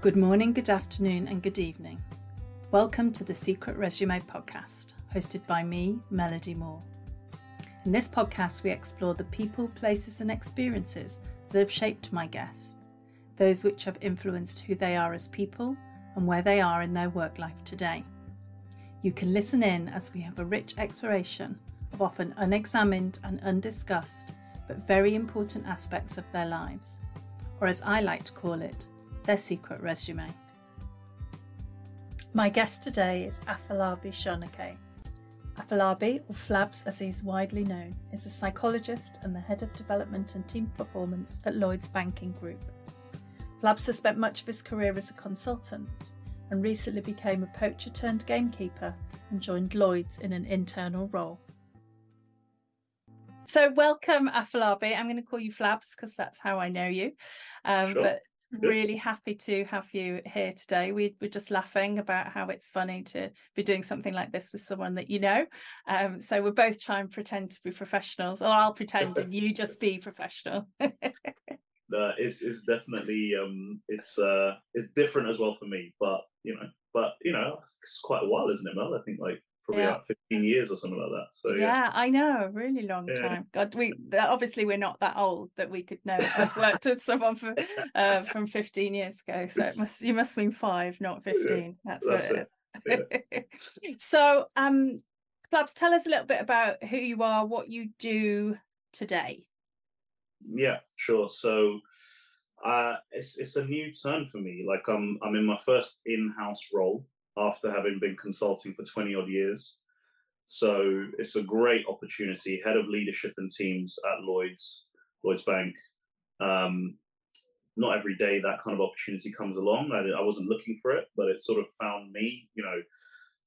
Good morning, good afternoon, and good evening. Welcome to the Secret Resume podcast, hosted by me, Melody Moore. In this podcast, we explore the people, places, and experiences that have shaped my guests, those which have influenced who they are as people and where they are in their work life today. You can listen in as we have a rich exploration of often unexamined and undiscussed, but very important aspects of their lives, or as I like to call it, their secret resume. My guest today is Afolabi Sonaike. Afolabi, or Flabs as he's widely known, is a psychologist and the head of development and team performance at Lloyds Banking Group. Flabs has spent much of his career as a consultant and recently became a poacher turned gamekeeper and joined Lloyds in an internal role. So, welcome, Afolabi. I'm going to call you Flabs because that's how I know you. Um, sure. But really happy to have you here today. We were just laughing about how it's funny to be doing something like this with someone that you know. Um, so we're both trying to pretend to be professionals, or I'll pretend and you just be professional. no, it's it's definitely um, it's uh, it's different as well for me, but you know, but you know, it's quite a while, isn't it, Mel? I think like probably yeah. 15 years or something like that. So yeah, yeah I know, a really long yeah. time. God, we obviously we're not that old that we could know. I've worked with someone for, uh, from 15 years ago, so it must you must mean five, not 15. That's, That's, what it, it. is. so, um, Flabs, tell us a little bit about who you are, what you do today. Yeah, sure. So. Uh, it's it's a new turn for me. Like I'm I'm in my first in-house role after having been consulting for 20 odd years. So it's a great opportunity. Head of leadership and teams at Lloyd's, Lloyd's Bank. Um, not every day that kind of opportunity comes along. I, I, wasn't looking for it, but it sort of found me, you know,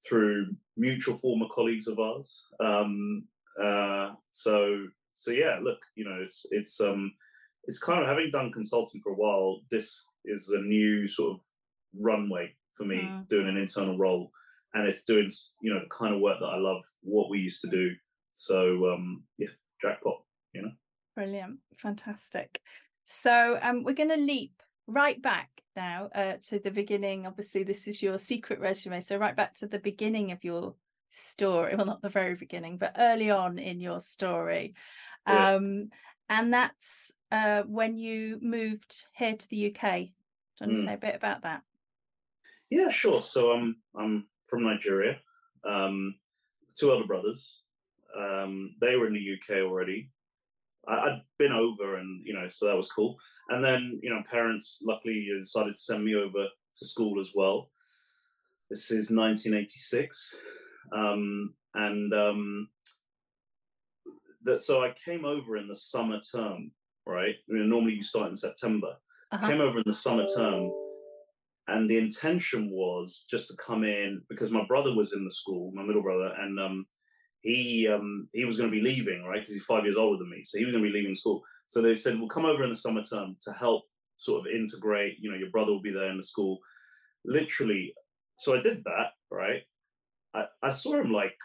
through mutual former colleagues of ours. Um, uh, so, so yeah, look, you know, it's it's um, it's kind of having done consulting for a while. This is a new sort of runway for me mm. doing an internal role. And it's doing you know the kind of work that i love what we used to do. So um yeah jackpot you know? Brilliant. Fantastic. So um we're going to leap right back now uh, to the beginning. Obviously this is your secret resume so right back to the beginning of your story. Well not the very beginning but early on in your story. Yeah. um and that's uh when you moved here to the uk do you want to mm. say a bit about that yeah, sure. So I'm I'm from Nigeria. Um, two other brothers. Um, they were in the UK already. I, had been over, and you know, so that was cool. And then you know, parents luckily decided to send me over to school as well. This is 1986, um, and um, that so I came over in the summer term, right? I mean, normally you start in September. Uh-huh. Came over in the summer term and the intention was just to come in because my brother was in the school, my middle brother, and um, he um, he was going to be leaving, right? Because he's five years older than me, so he was going to be leaving school. So they said, "We'll come over in the summer term to help sort of integrate. You know, your brother will be there in the school." Literally, so I did that, right? I, I saw him like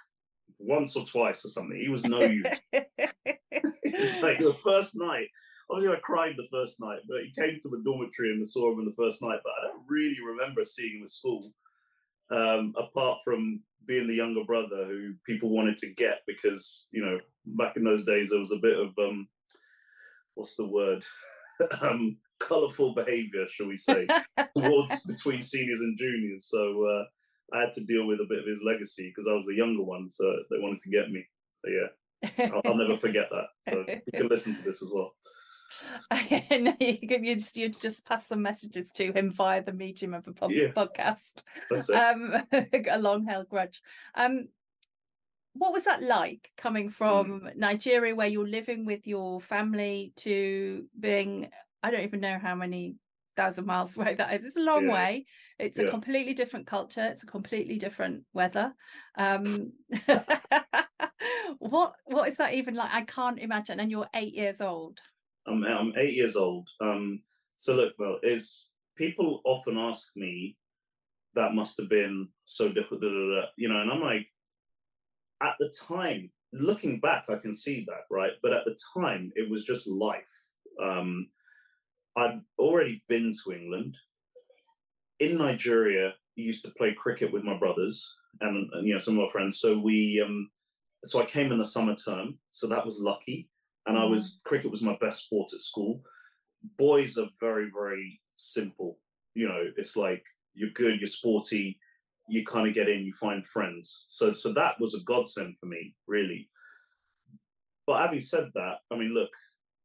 once or twice or something. He was no use. it's like the first night obviously I cried the first night, but he came to the dormitory and I saw him in the first night. But I don't really remember seeing him at school, um, apart from being the younger brother who people wanted to get because you know back in those days there was a bit of um, what's the word. um, colorful behavior, shall we say, towards between seniors and juniors. So uh, I had to deal with a bit of his legacy because I was the younger one, so they wanted to get me. So yeah, I'll, I'll never forget that. So you can listen to this as well. you, you just you just pass some messages to him via the medium of a yeah, podcast. Um, a long held grudge. Um, what was that like coming from mm. Nigeria, where you're living with your family, to being I don't even know how many thousand miles away that is. It's a long yeah. way. It's yeah. a completely different culture. It's a completely different weather. Um, what what is that even like? I can't imagine. And you're eight years old. I'm I'm eight years old. Um, so look, well, is people often ask me that must have been so difficult, you know, and I'm like, at the time, looking back, I can see that, right? But at the time, it was just life. Um, I'd already been to England. in Nigeria, I used to play cricket with my brothers and, and you know some of our friends. So we, um, so I came in the summer term, so that was lucky. And I mm. was cricket was my best sport at school. Boys are very very simple. You know, it's like you're good, you're sporty, you kind of get in, you find friends. So so that was a godsend for me, really. But having said that, I mean, look,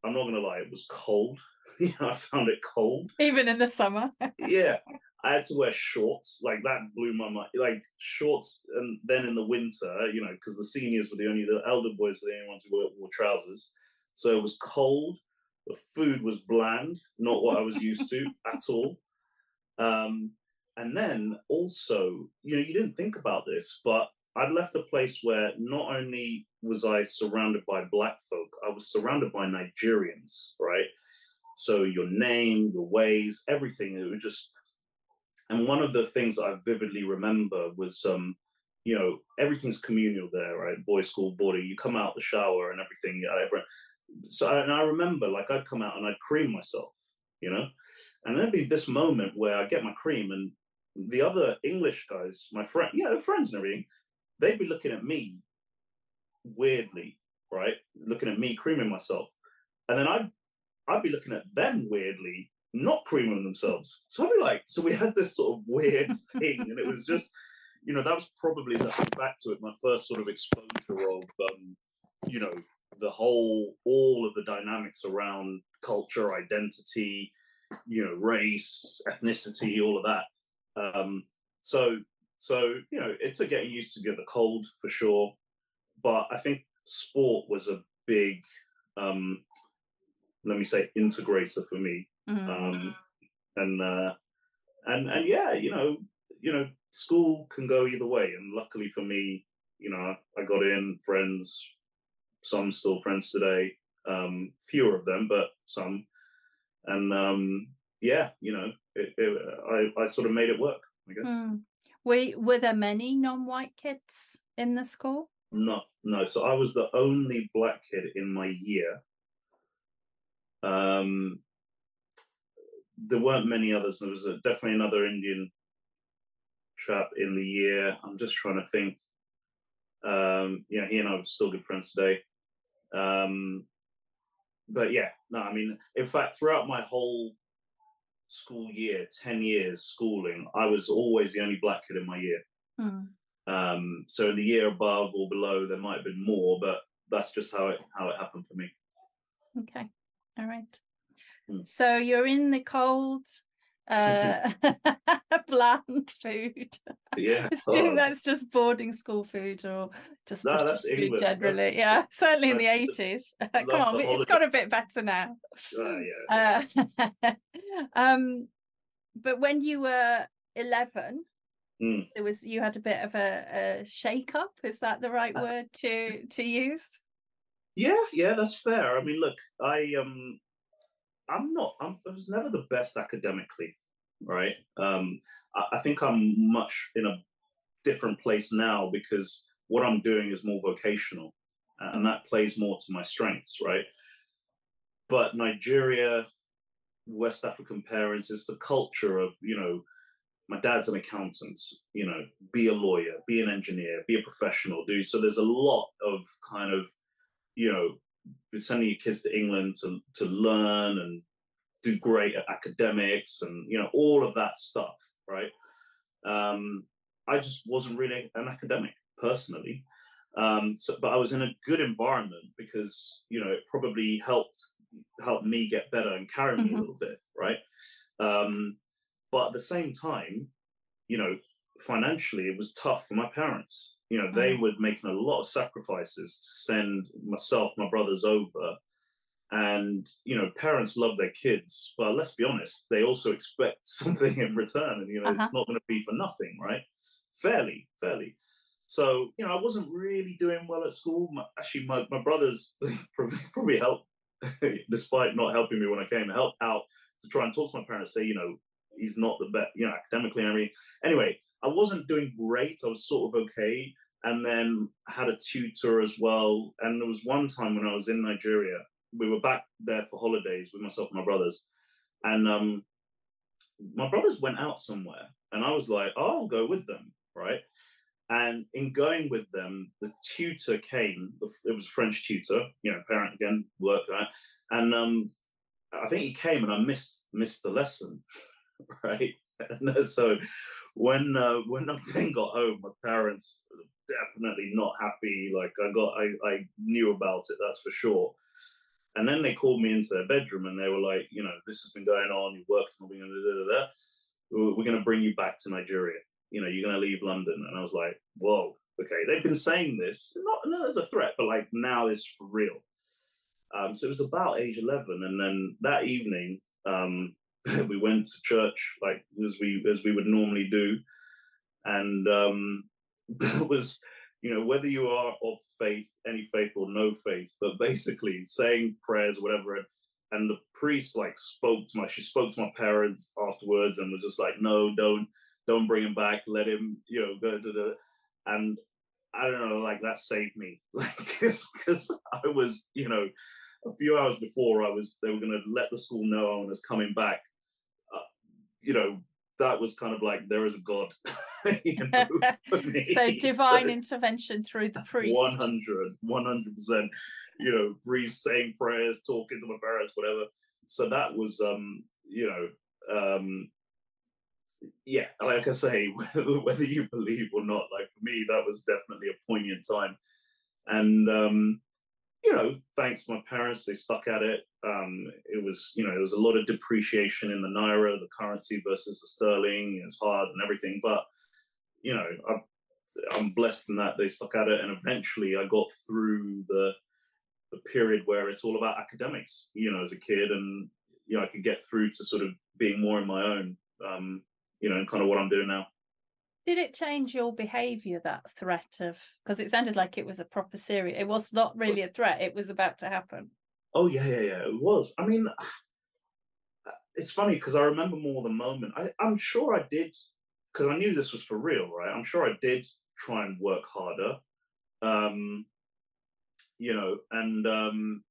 I'm not gonna lie, it was cold. you know, I found it cold. Even in the summer. yeah. I had to wear shorts. Like that blew my mind. Like shorts, and then in the winter, you know, because the seniors were the only, the elder boys were the only ones who wore, wore trousers. So it was cold. The food was bland, not what I was used to at all. Um, and then also, you know, you didn't think about this, but I'd left a place where not only was I surrounded by black folk, I was surrounded by Nigerians, right? So your name, your ways, everything, it was just and one of the things I vividly remember was, um, you know, everything's communal there, right? Boys' school, boarding. You come out the shower and everything. Everyone. So, and I remember, like, I'd come out and I'd cream myself, you know, and there'd be this moment where I get my cream, and the other English guys, my friend, yeah, friends and everything, they'd be looking at me weirdly, right? Looking at me creaming myself, and then I'd I'd be looking at them weirdly not creaming themselves. So I'd be like, so we had this sort of weird thing, and it was just, you know, that was probably the back to it, my first sort of exposure of, um, you know, the whole, all of the dynamics around culture, identity, you know, race, ethnicity, all of that. Um, so, so you know, it took getting used to get the cold for sure, but I think sport was a big, um, let me say, integrator for me Mm-hmm. Um, and uh, and and yeah, you know, you know, school can go either way. And luckily for me, you know, I got in friends, some still friends today, um, fewer of them, but some. And um, yeah, you know, it, it, I I sort of made it work. I guess. Mm. Were were there many non-white kids in the school? No, no. So I was the only black kid in my year. Um, there weren't many others. There was a, definitely another Indian chap in the year. I'm just trying to think. Um, yeah, he and I were still good friends today. Um, but yeah, no, I mean, in fact, throughout my whole school year, 10 years schooling, I was always the only black kid in my year. Mm. Um, so in the year above or below, there might have been more, but that's just how it how it happened for me. Okay. All right. Mm. So you're in the cold, uh, bland food. Yeah, assuming oh. that's just boarding school food or just no, British food England. generally. That's, yeah, certainly in the eighties. Come on, it's got a bit better now. Uh, yeah. Uh, um, but when you were eleven. Mm. There was you had a bit of a, a shake up. Is that the right uh, word to to use? Yeah, yeah, that's fair. I mean, look, I um I'm not. I'm, I was never the best academically, right? Um, I, I think I'm much in a different place now because what I'm doing is more vocational, and that plays more to my strengths, right? But Nigeria, West African parents, is the culture of you know, my dad's an accountant, you know, be a lawyer, be an engineer, be a professional, do so. There's a lot of kind of, you know, sending your kids to England to to learn and do great at academics and you know all of that stuff, right? Um, I just wasn't really an academic personally, um, so, but I was in a good environment because you know it probably helped helped me get better and carry me mm-hmm. a little bit, right? Um, but at the same time, you know, financially it was tough for my parents you know, they mm. were making a lot of sacrifices to send myself, my brothers over. And, you know, parents love their kids, but let's be honest, they also expect something in return. And, you know, uh-huh. it's not going to be for nothing, right? Fairly, fairly. So, you know, I wasn't really doing well at school. My, actually, my, my brothers probably, probably helped, despite not helping me when I came, helped out to try and talk to my parents, say, you know, he's not the best, you know, academically and everything. Anyway, I wasn't doing great. I was sort of okay. And then had a tutor as well. And there was one time when I was in Nigeria, we were back there for holidays with myself and my brothers. And um, my brothers went out somewhere, and I was like, oh, I'll go with them, right? And in going with them, the tutor came. It was a French tutor, you know, parent again, work right, and um, I think he came, and I missed missed the lesson, right? And so when uh, when I then got home, my parents definitely not happy. Like I got, I, I knew about it, that's for sure. And then they called me into their bedroom and they were like, you know, this has been going on, your work's not being, we're going to bring you back to Nigeria. You know, you're going to leave London. And I was like, whoa, okay. They've been saying this, not, not as a threat, but like now it's for real. Um, so it was about age 11. And then that evening, um, we went to church like as we as we would normally do and um that was you know whether you are of faith any faith or no faith but basically saying prayers whatever and the priest like spoke to my she spoke to my parents afterwards and was just like no don't don't bring him back let him you know da, da, da. and i don't know like that saved me like because i was you know a few hours before i was they were going to let the school know i was coming back uh, you know that was kind of like there is a god you know, so divine intervention through the priest. 100 100% you know priest saying prayers talking to my parents whatever. So that was um you know um yeah like i say whether, whether you believe or not like for me that was definitely a poignant time. And um you know, thanks to my parents, they stuck at it. Um, it was, you know, there was a lot of depreciation in the naira, the currency versus the sterling. It was hard and everything, but you know, I, I'm blessed in that they stuck at it, and eventually I got through the the period where it's all about academics. You know, as a kid, and you know, I could get through to sort of being more in my own. Um, you know, and kind of what I'm doing now did it change your behavior that threat of because it sounded like it was a proper serious it was not really a threat it was about to happen? Oh yeah yeah yeah it was. I mean it's funny because i remember more the moment. I, i'm sure i did because i knew this was for real right? I'm sure i did try and work harder um you know and um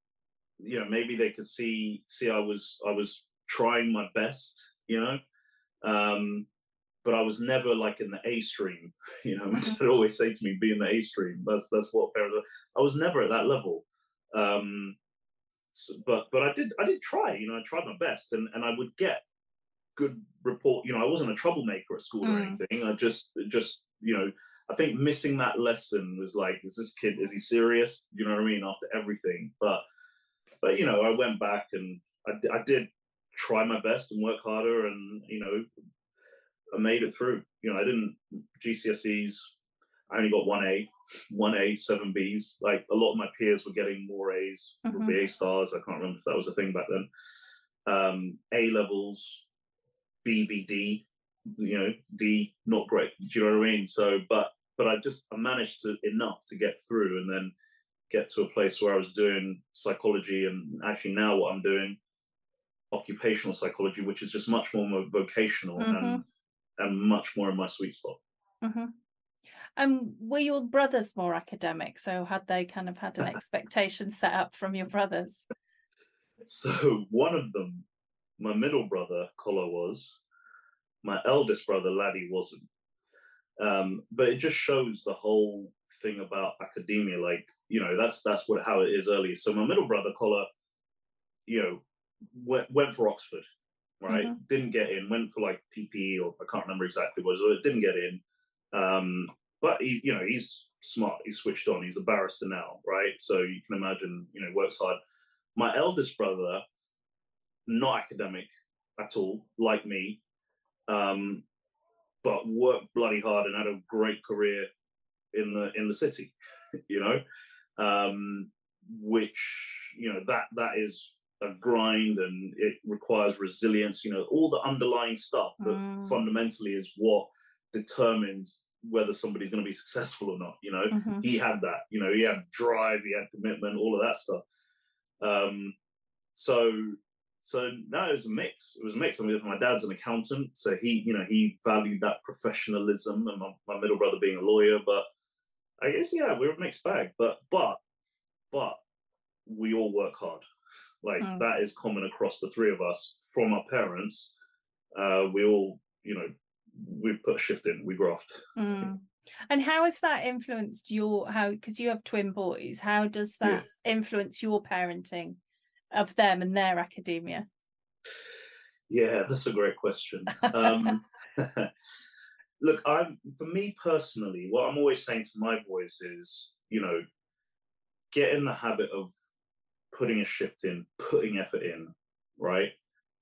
you know maybe they could see see i was i was trying my best you know? Um but I was never like in the A stream. You know, my dad always say to me, "Be in the A stream." That's that's what parents. Are. I was never at that level. Um, so, but but I did I did try. You know, I tried my best, and and I would get good report. You know, I wasn't a troublemaker at school mm. or anything. I just just you know. I think missing that lesson was like, is this kid, is he serious? You know what I mean? After everything. But, but, you know, I went back and I, I did try my best and work harder and, you know, I made it through. You know, I didn't GCSEs. I only got one A, one A, seven Bs. Like a lot of my peers were getting more A's, mm-hmm. A stars. I can't remember if that was a thing back then. Um, a levels, BBD, you know, D not great. Do you know what I mean? So, but but I just I managed to enough to get through, and then get to a place where I was doing psychology, and actually now what I'm doing, occupational psychology, which is just much more vocational mm-hmm. and and much more in my sweet spot. Mm-hmm. Um, were your brothers more academic? So had they kind of had an expectation set up from your brothers? So one of them, my middle brother Kola was, my eldest brother Laddie wasn't. Um, but it just shows the whole thing about academia. Like you know, that's that's what how it is early. So my middle brother Kola, you know, went went for Oxford right? Mm-hmm. Didn't get in, went for like PP or I can't remember exactly what it was, didn't get in. Um, but he, you know, he's smart, he's switched on, he's a barrister now, right? So you can imagine, you know, works hard. My eldest brother, not academic at all, like me, um, but worked bloody hard and had a great career in the in the city, you know, um, which you know that that is a grind and it requires resilience you know all the underlying stuff that mm. fundamentally is what determines whether somebody's going to be successful or not you know mm-hmm. he had that you know he had drive he had commitment all of that stuff um so so no it was a mix it was a mix i mean my dad's an accountant so he you know he valued that professionalism and my, my middle brother being a lawyer but i guess yeah we're a mixed bag but but but we all work hard like mm. that is common across the three of us from our parents Uh, we all, you know, we put a shift in, we graft. Mm. And how has that influenced your how because you have twin boys, how does that yeah. influence your parenting of them and their academia? Yeah, that's a great question. Um, look, I'm for me personally, what I'm always saying to my boys is, you know, get in the habit of putting a shift in, putting effort in, right?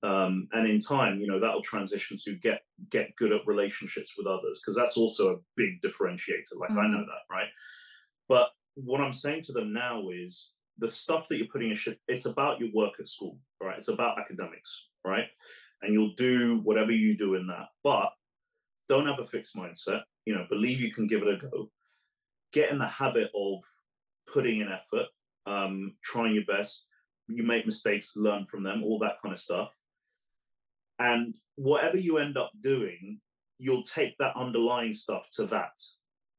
Um, and in time, you know, that'll transition to get get good at relationships with others because that's also a big differentiator. Like mm-hmm. I know mm-hmm. that, right? But what I'm saying to them now is the stuff that you're putting in shift. It's about your work at school, right? It's about academics, right? And you'll do whatever you do in that, but don't have a fixed mindset. You know, believe you can give it a go. Get in the habit of putting in effort, um, trying your best. You make mistakes, learn from them, all that kind of stuff. And whatever you end up doing, you'll take that underlying stuff to that,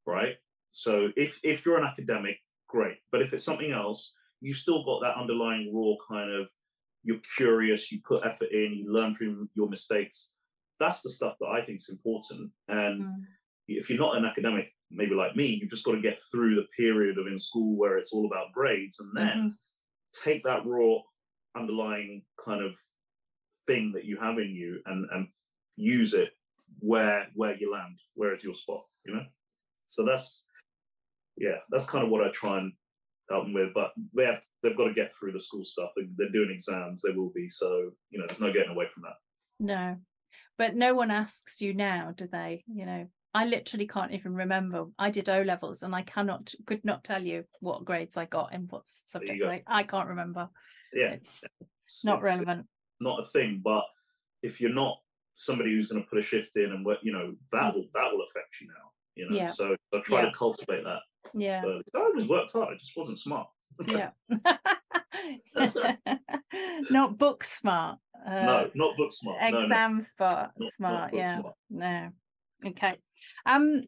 right? So if if you're an academic, great. But if it's something else, you still got that underlying raw kind of you're curious, you put effort in, you learn from your mistakes. That's the stuff that I think is important. And mm. if you're not an academic, maybe like me, you've just got to get through the period of in school where it's all about grades and then mm-hmm. take that raw underlying kind of thing that you have in you and and use it where where you land, where it's your spot, you know? So that's yeah, that's kind of what I try and help them with. But they have they've got to get through the school stuff. They're doing exams, they will be. So, you know, there's no getting away from that. No. But no one asks you now, do they? You know, I literally can't even remember. I did O levels and I cannot could not tell you what grades I got in what subjects. I, I can't remember. Yeah. It's, it's not it's relevant. Not a thing. But if you're not somebody who's going to put a shift in and what you know, that mm. will that will affect you now. You know. Yeah. So I try yeah. to cultivate that. Yeah. But I always worked hard. I just wasn't smart. yeah. not book smart. Uh, no, not book smart. Exam no, no. smart. Not, smart. Not yeah. Smart. No. Okay. Um,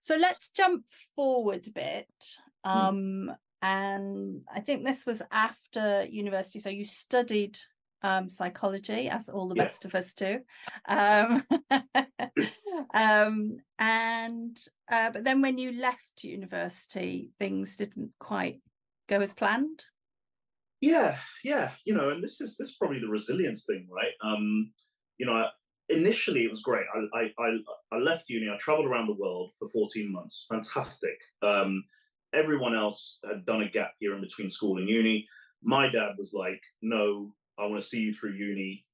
so let's jump forward a bit. Hmm. Um, mm. and I think this was after university. So you studied um, psychology, as all the yeah. best of us do. Um, um, and uh, but then when you left university, things didn't quite go as planned. Yeah, yeah, you know, and this is this is probably the resilience thing, right? Um, you know, initially it was great. I, I, I, left uni, I traveled around the world for 14 months. Fantastic. Um, everyone else had done a gap year in between school and uni. My dad was like, no, I want to see you through uni,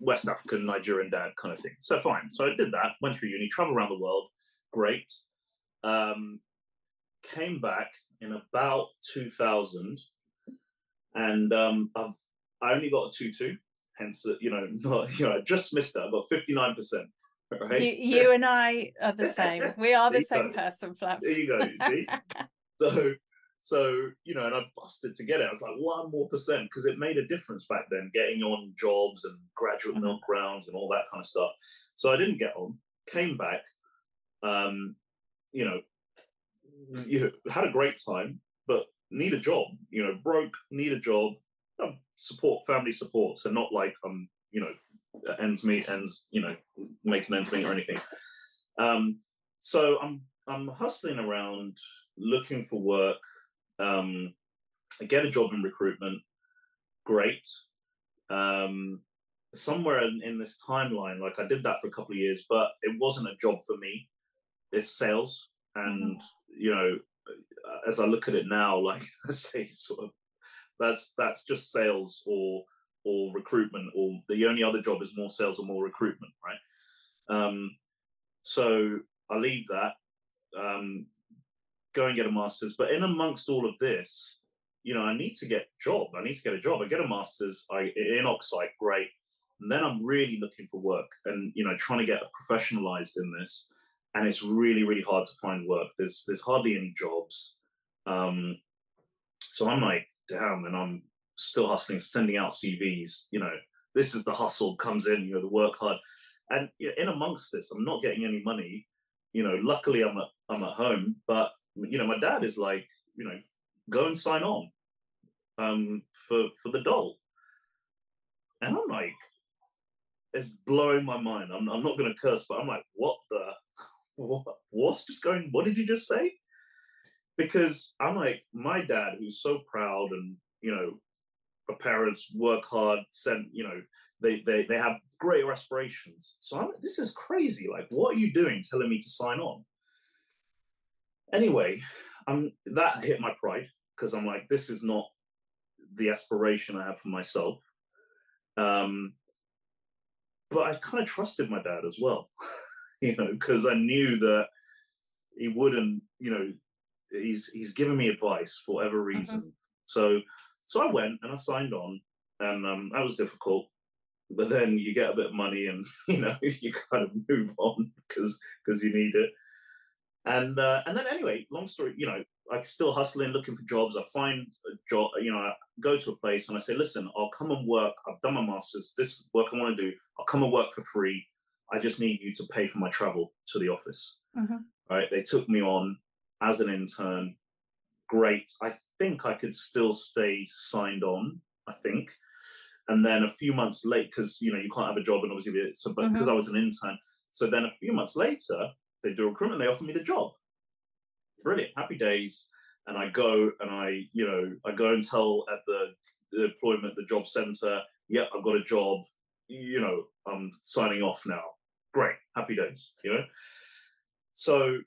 West African, Nigerian dad kind of thing. So fine. So I did that, went through uni, traveled around the world. Great. Um, came back in about 2000 and um, I've, I only got a 2-2 hence you know not you know I just missed that about 59 percent right? You, you and I are the same. We are the same go. person Flabs there you go you see? So so you know and I busted to get it. I was like one more percent because it made a difference back then getting on jobs and graduate mm-hmm. milk rounds and all that kind of stuff. So I didn't get on came back um you know you know, had a great time but need a job you know broke need a job um, support family support so not like um you know ends meet ends you know making ends meet or anything. Um so i'm i'm hustling around looking for work um i get a job in recruitment great. Um somewhere in, in this timeline like i did that for a couple of years but it wasn't a job for me. It's sales and mm-hmm. you know as i look at it now like i say sort of that's that's just sales or or recruitment or the only other job is more sales or more recruitment right? Um, so i leave that um, go and get a master's. But in amongst all of this you know i need to get a job i need to get a job. I get a master's I, in oxide great. And then i'm really looking for work and you know trying to get professionalized in this. And it's really really hard to find work. There's there's hardly any jobs. Um, so i'm like down and I'm still hustling, sending out CVs. You know, this is the hustle comes in, you know, the work hard. And in amongst this, I'm not getting any money. You know, luckily I'm at I'm at home, but you know, my dad is like, you know, go and sign on um, for for the doll. And I'm like, it's blowing my mind. I'm, I'm not going to curse, but I'm like, what the, what, what's just going, what did you just say? Because I'm like, my dad, who's so proud and, you know, the parents work hard, send, you know, they, they, they have greater aspirations. So I'm, like, this is crazy. Like, what are you doing telling me to sign on? Anyway, um, that hit my pride because I'm like, this is not the aspiration I have for myself. Um, but I kind of trusted my dad as well, you know, because I knew that he wouldn't, you know, he's he's given me advice for whatever mm-hmm. reason. Mm-hmm. So so I went and I signed on, and um, that was difficult. But then you get a bit of money, and you know you kind of move on because because you need it. And uh, and then anyway, long story, you know, I'm still hustling, looking for jobs. I find a job, you know, I go to a place and I say, listen, I'll come and work. I've done my master's. This work I want to do. I'll come and work for free. I just need you to pay for my travel to the office. Mm-hmm. Right? They took me on as an intern. Great. I think I could still stay signed on. I think. And then a few months late, because you know you can't have a job, and obviously, so but because mm-hmm. I was an intern, so then a few months later, they do a recruitment. They offer me the job. Brilliant, happy days. And I go and I, you know, I go and tell at the, the employment, the job center, yeah, I've got a job. You know, I'm signing off now. Great, happy days. You know, so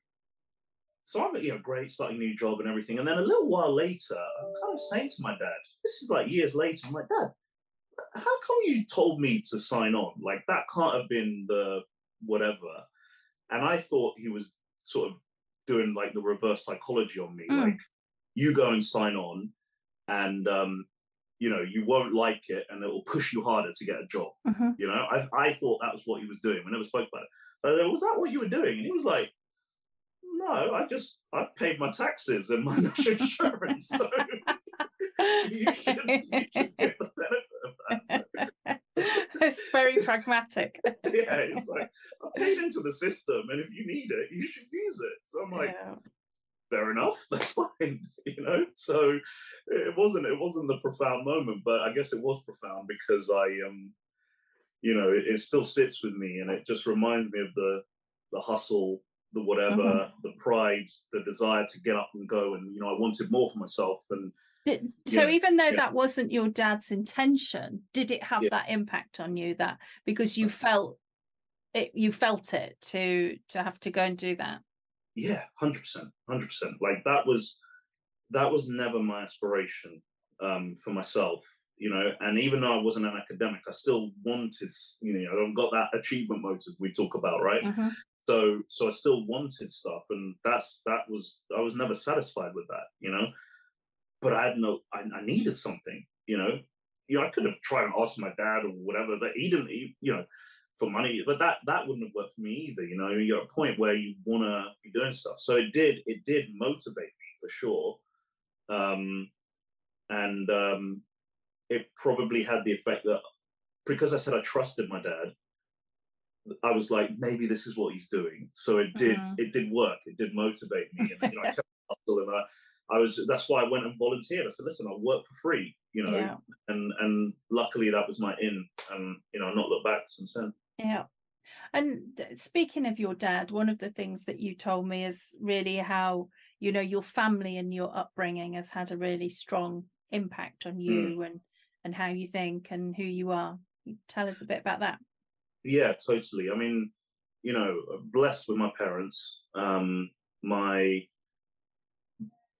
so I'm, you know, great, starting a new job and everything. And then a little while later, I'm kind of saying to my dad, this is like years later, I'm like, Dad, how come you told me to sign on? Like that can't have been the whatever. And I thought he was sort of doing like the reverse psychology on me. Mm. Like, you go and sign on, and um, you know you won't like it, and it will push you harder to get a job. Mm-hmm. You know, I, I thought that was what he was doing. We never spoke about it. So was that what you were doing? And he was like, no, I just I paid my taxes and my national insurance, so you, can, you can get the benefit of that. So. it's very pragmatic. yeah, it's like I paid into the system, and if you need it, you should use it. So I'm like, yeah. fair enough, that's fine, you know. So it wasn't it wasn't the profound moment, but I guess it was profound because I um, you know, it, it still sits with me, and it just reminds me of the the hustle the whatever, mm-hmm. the pride, the desire to get up and go. And, you know, I wanted more for myself. And did, so yeah, even though yeah. that wasn't your dad's intention, did it have yeah. that impact on you that because you felt it you felt it to to have to go and do that? Yeah, hundred percent, hundred percent. Like that was that was never my aspiration um, for myself, you know. And even though I wasn't an academic, I still wanted, you know, I've got that achievement motive we talk about, right? Mm-hmm. So so I still wanted stuff, and that's that was I was never satisfied with that, you know but I had no, I, I needed something, you know. You know, I could have tried and asked my dad or whatever, but he didn't, he, you know, for money. But that that wouldn't have worked for me either. You know, you're at a point where you want to be doing stuff. So it did, it did motivate me for sure, um, and um, it probably had the effect that because I said I trusted my dad, I was like, maybe this is what he's doing. So it did, mm-hmm. it did work. It did motivate me, and you know, I kept hustling. And I, I was that's why I went and volunteered. I said, listen, I'll work for free, you know, yeah. and and luckily that was my in, and you know, not looked back since then. Yeah. And speaking of your dad, one of the things that you told me is really how you know your family and your upbringing has had a really strong impact on you mm. and and how you think and who you are. Tell us a bit about that. Yeah, totally. I mean, you know, blessed with my parents. Um, my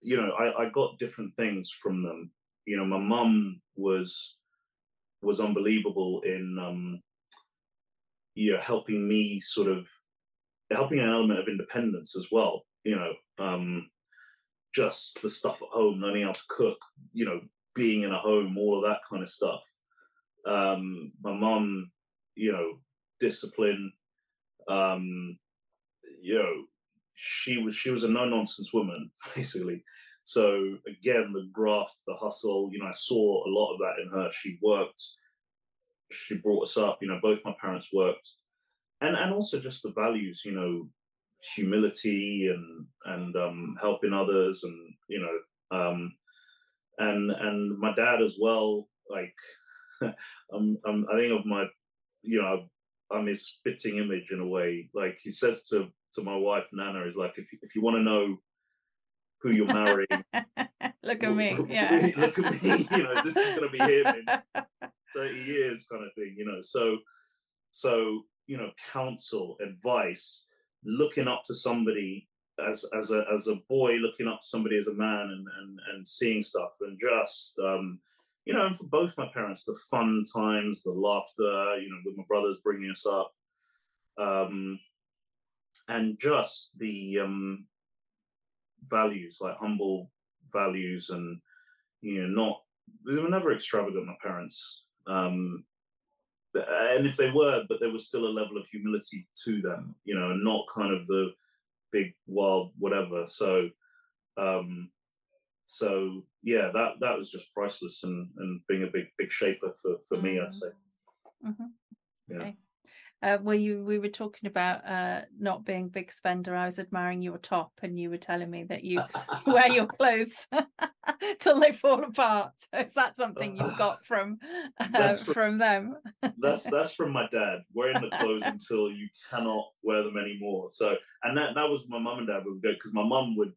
you know, I, I got different things from them. You know, my mum was was unbelievable in um, you know helping me sort of helping an element of independence as well. You know, um, just the stuff at home, learning how to cook. You know, being in a home, all of that kind of stuff. Um, my mum, you know, discipline. Um, you know, she was she was a no nonsense woman basically. So again, the graft, the hustle, you know, I saw a lot of that in her. She worked, she brought us up. You know, both my parents worked, and and also just the values, you know, humility and and um, helping others, and you know, um, and and my dad as well. Like, um, I think of my you know, I'm his spitting image in a way. Like he says to to my wife Nana, is like, if if you want to know who you're marrying, look at me. Yeah, look at me. You know, this is going to be him in 30 years, kind of thing. You know, so so you know, counsel, advice, looking up to somebody as as a as a boy looking up to somebody as a man and and, and seeing stuff and just um you know and for both my parents the fun times the laughter you know with my brothers bringing us up um and just the um values like humble values and you know not they were never extravagant my parents um and if they were but there was still a level of humility to them you know and not kind of the big wild whatever. So um so yeah, that that was just priceless and and being a big big shaper for for mm-hmm. me, I'd say. Mm-hmm. Yeah. Okay. Uh, well, you we were talking about uh, not being big spender. I was admiring your top, and you were telling me that you wear your clothes till they fall apart. So is that something you got from uh, from, from, them? that's that's from my dad. Wearing the clothes until you cannot wear them anymore. So, and that that was my mum and dad would go because my mum would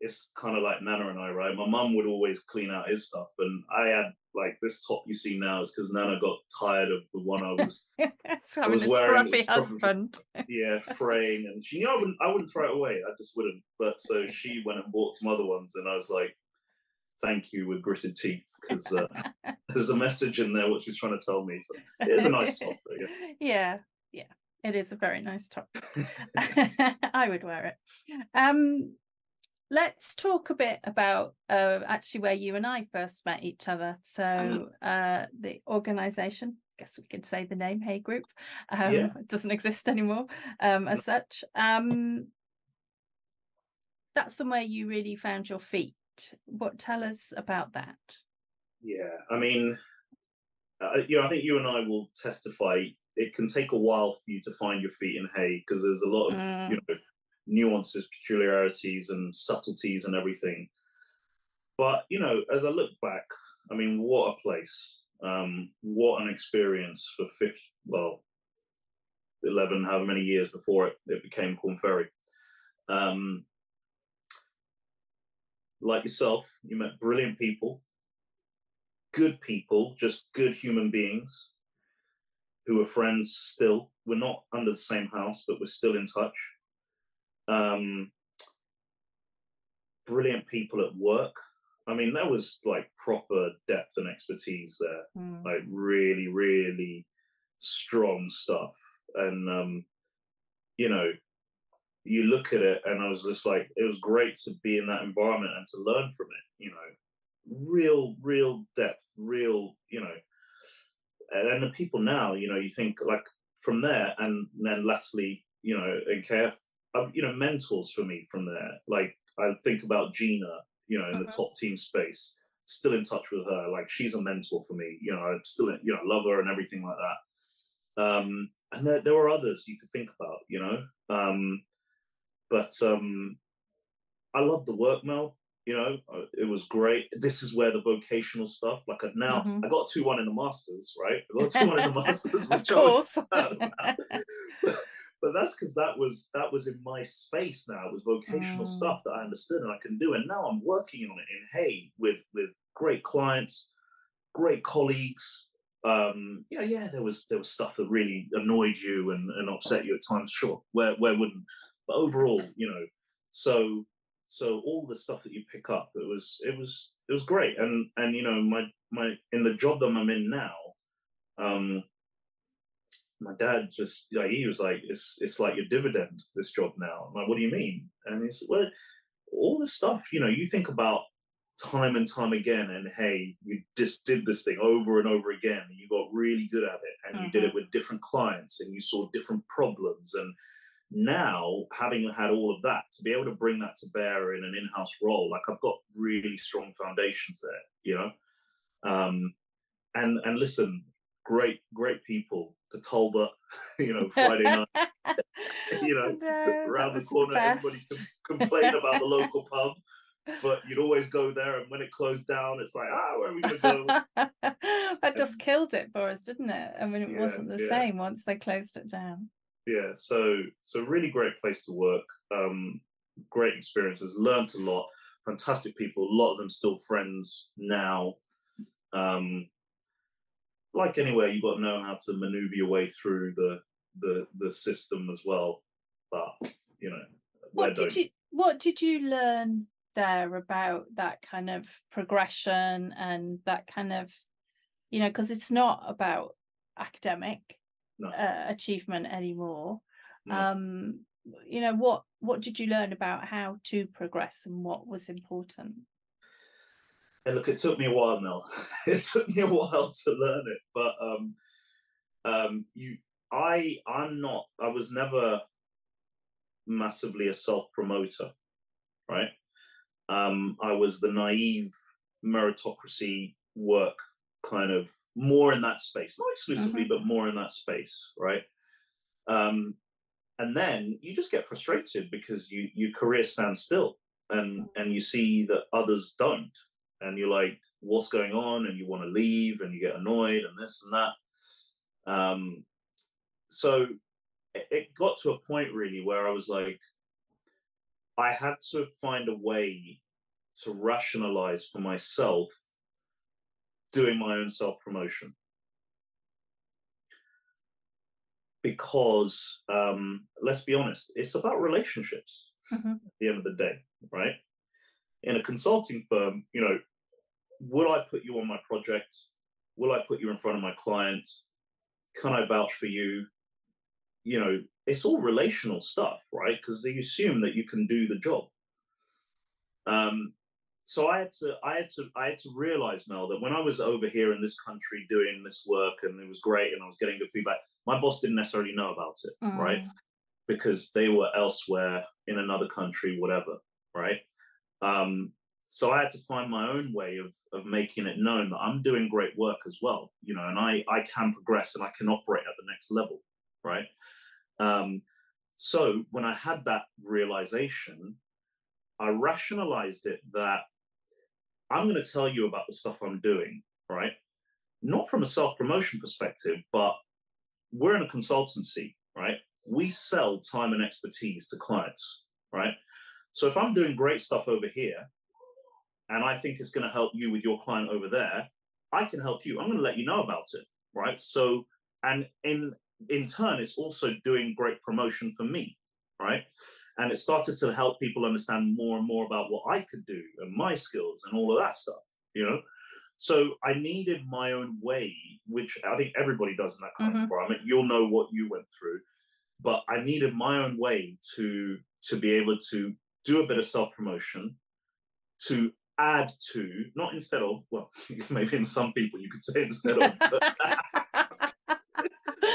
it's kind of like Nana and I, right? My mum would always clean out his stuff, and I had like this top you see now is because Nana got tired of the one I was, I was wearing. A scruffy husband. yeah, fraying, and she knew I wouldn't, I wouldn't throw it away. I just wouldn't. But so she went and bought some other ones, and I was like, "Thank you" with gritted teeth because uh, there's a message in there what she's trying to tell me. So it is a nice top. Though, yeah. yeah, yeah. It is a very nice top. I would wear it. Um, let's talk a bit about uh, actually where you and I first met each other. So uh, the organization, I guess we could say the name Hay Group, um, yeah. doesn't exist anymore um, as such. Um, that's somewhere you really found your feet. What tell us about that? Yeah, I mean, uh, you know, I think you and I will testify. It can take a while for you to find your feet in Hay because there's a lot of mm. you know nuances, peculiarities, and subtleties and everything. But you know, as I look back, I mean, what a place! Um, what an experience for fifth, well, eleven, however many years before it, it became Korn Ferry. Um, like yourself, you met brilliant people, good people, just good human beings who are friends still. We're not under the same house, but we're still in touch um, brilliant people at work. I mean, there was like proper depth and expertise there, mm. like really, really strong stuff. And, um, you know, you look at it and I was just like, it was great to be in that environment and to learn from it, you know, real, real depth, real, you know, and, and the people now, you know, you think like from there and then latterly, you know, in KF, you know, mentors for me from there. Like I think about Gina, you know, in the mm-hmm. top team space. Still in touch with her. Like she's a mentor for me. You know, I still you know love her and everything like that. Um, and there there were others you could think about. You know, um, but um, I love the work, Mel. You know, uh, it was great. This is where the vocational stuff, like I now, mm-hmm. I got two one in the masters, right? I got two one in the masters, of course but that's because that was that was in my space now. It was vocational mm. stuff that i understood and i can do and now i'm working on it in Hay with with great clients great colleagues. Um yeah yeah there was there was stuff that really annoyed you and, and upset you at times sure where where wouldn't. But overall you know so so all the stuff that you pick up it was it was it was great. And and you know my my in the job that i'm in now um my dad just like he was like, it's it's like your dividend, this job now. I'm like, what do you mean? And he said, well, all the stuff, you know, you think about time and time again, and Hay, you just did this thing over and over again, and you got really good at it, and mm-hmm. you did it mm-hmm. with different clients, and you saw different problems, and now having had all of that to be able to bring that to bear in an in-house role like i've got really strong foundations there you know um and and listen great, great people. The Talbot, you know, Friday night, you know, no, around the corner, the everybody can complain about the local pub. but you'd always go there, and when it closed down, it's like, ah, where are we gonna go? that just killed it for us, didn't it? I mean, it Yeah, wasn't the yeah. same once they closed it down. yeah, so so really great place to work. Um, great experiences. Learned a lot. Fantastic people. A lot of them still friends now. Um, like anywhere, you've got to know how to maneuver your way through the the the system as well. But you know, What did you What did you learn there about that kind of progression and that kind of, you know, because it's not about academic No. uh, achievement anymore. No. Um, you know, what what did you learn about how to progress and what was important? Look, it took me a while, Mel. it took me a while to learn it, but um, um, you, I, I'm not. I was never massively a self promoter, right? Um, I was the naive meritocracy work kind of more in that space, not exclusively, but more in that space, right? Um, and then you just get frustrated because you your career stands still, and and you see that others don't and you're like, what's going on? And you want to leave and you get annoyed and this and that. Um, so it, it got to a point really where I was like, I had to find a way to rationalize for myself doing my own self promotion. Because um, let's be honest, it's about relationships Mhm. at the end of the day, right? In a consulting firm, you know, will I put you on my project? Will I put you in front of my client? Can I vouch for you? You know, it's all relational stuff, right? Because they assume that you can do the job. Um, so I had to, I had to, I had to realize, Mel, that when I was over here in this country doing this work and it was great and I was getting good feedback, my boss didn't necessarily know about it, right? Mm. because they were elsewhere in another country, whatever, right? Um, so I had to find my own way of of making it known that I'm doing great work as well, you know, and I I can progress and I can operate at the next level, right? Um, so when I had that realization, I rationalized it that I'm going to tell you about the stuff I'm doing, right? Not from a self promotion perspective, but we're in a consultancy, right? We sell time and expertise to clients, right? So if I'm doing great stuff over here and I think it's going to help you with your client over there, I can help you. I'm going to let you know about it, right? So, and in in turn, it's also doing great promotion for me, right? And it started to help people understand more and more about what I could do and my skills and all of that stuff, you know. So I needed my own way, which I think everybody does in that kind Mhm. of environment. You'll know what you went through, but I needed my own way to to be able to do a bit of self promotion, to add to, not instead of, well, maybe in some people you could say instead of, but,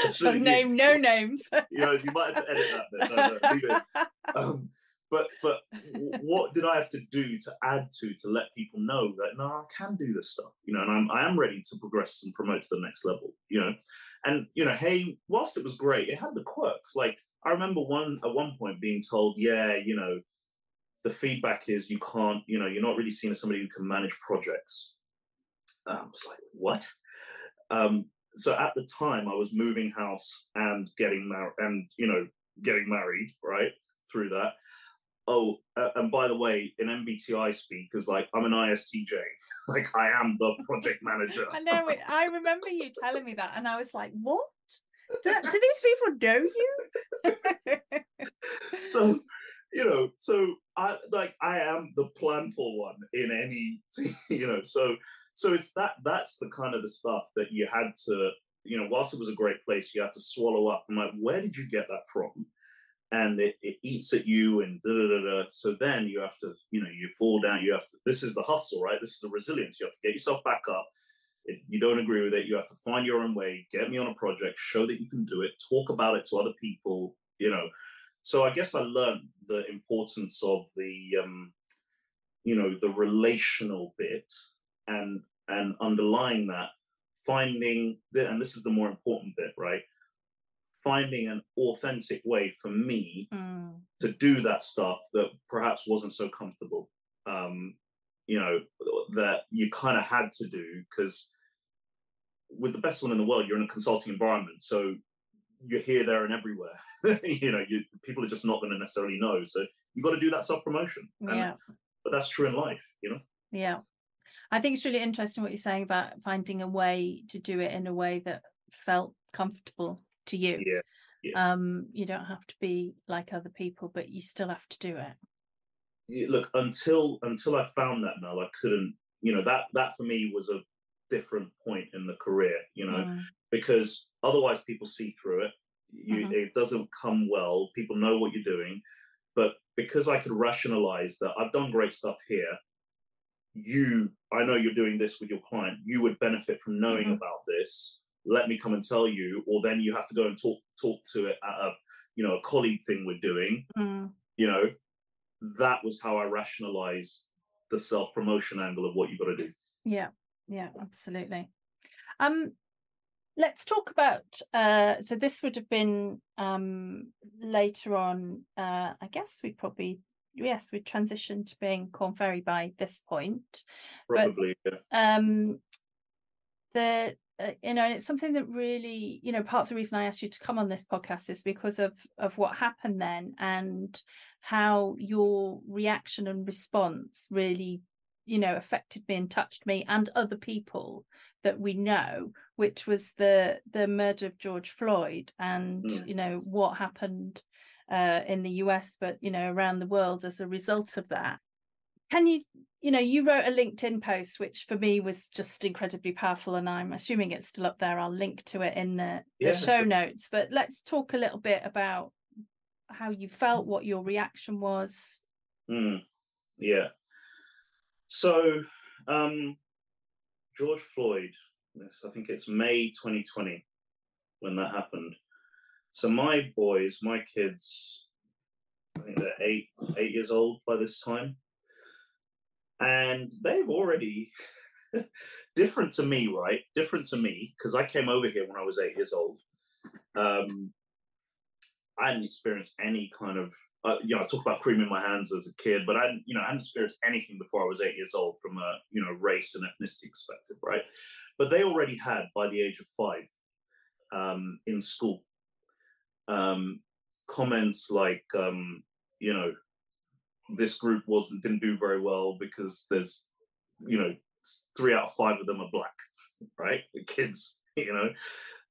But shouldn't you- name no names. you know, you might have to edit that bit. No, no. Um, but but what did I have to do to add to to let people know that no, I can do this stuff, you know, and I'm I am ready to progress and promote to the next level, you know, and you know, hey, whilst it was great, it had the quirks. Like I remember one at one point being told, yeah, you know, the feedback is you can't, you know, you're not really seen as somebody who can manage projects. And I was like, what? Um, so at the time, I was moving house and getting married, and you know, getting married, right? Through that. Oh, uh, and by the way, in MBTI speak, because like I'm an ISTJ, like I am the project manager. I know it. I remember you telling me that, and I was like, "What? Do, do these people know you?" so you know so i like i am the planful one in any you know so so it's that that's the kind of the stuff that you had to you know whilst it was a great place you had to swallow up i'm like where did you get that from? And it, it eats at you and da, da, da, da. so then you have to you know you fall down you have to this is the hustle right? This is the resilience. You have to get yourself back up. If you don't agree with it you have to find your own way get me on a project show that you can do it talk about it to other people you know so i guess i learned the importance of the um you know the relational bit and and underlying that finding the, and this is the more important bit right? Finding an authentic way for me Mm, to do that stuff that perhaps wasn't so comfortable um, you know, that you kind of had to do because with the best one in the world, you're in a consulting environment, so you're here, there, and everywhere. you know, you, people are just not going to necessarily know. So you've got to do that self promotion. Yeah. But that's true in life, you know. Yeah, I think it's really interesting what you're saying about finding a way to do it in a way that felt comfortable to you. Yeah. yeah. Um, you don't have to be like other people, but you still have to do it. Yeah, look, until until I found that Mel, I couldn't. You know that that for me was a different point in the career. You know, Mm, because otherwise people see through it. You, Mhm. It doesn't come well. People know what you're doing, but because I could rationalize that I've done great stuff here. You, I know you're doing this with your client. You would benefit from knowing Mhm. about this. Let me come and tell you, or then you have to go and talk talk to it at a, you know, a colleague thing we're doing. mm, You know, that was how I rationalized the self promotion angle of what you've got to do. yeah, yeah, absolutely. Um, let's talk about. Uh, so this would have been um later on. Uh, I guess we probably yes we transitioned to being Korn Ferry by this point. But- Probably, yeah. um the uh, you know and it's something that really you know part of the reason i asked you to come on this podcast is because of of what happened then and how your reaction and response really you know affected me and touched me and other people that we know which was the the murder of george floyd and Mm. you know what happened uh in the us but you know around the world as a result of that. Can you you know you wrote a linkedin post which for me was just incredibly powerful and i'm assuming it's still up there. I'll link to it in the, the show notes but let's talk a little bit about how you felt what your reaction was. Mm, yeah. So, um, George Floyd, this, I think it's May 2020 when that happened. So my boys, my kids, I think they're eight, eight years old by this time. And they've already different to me, right? Different to me, because I came over here when I was eight years old. Um, I hadn't experienced any kind of uh, you know, I talk about creaming my hands as a kid, but I, you know, I hadn't experienced anything before I was eight years old from a, you know, race and ethnicity perspective, right? But they already had by the age of five um, in school um, comments like, um, you know, this group wasn't didn't do very well because there's, you know, three out of five of them are black, right? The kids, you know.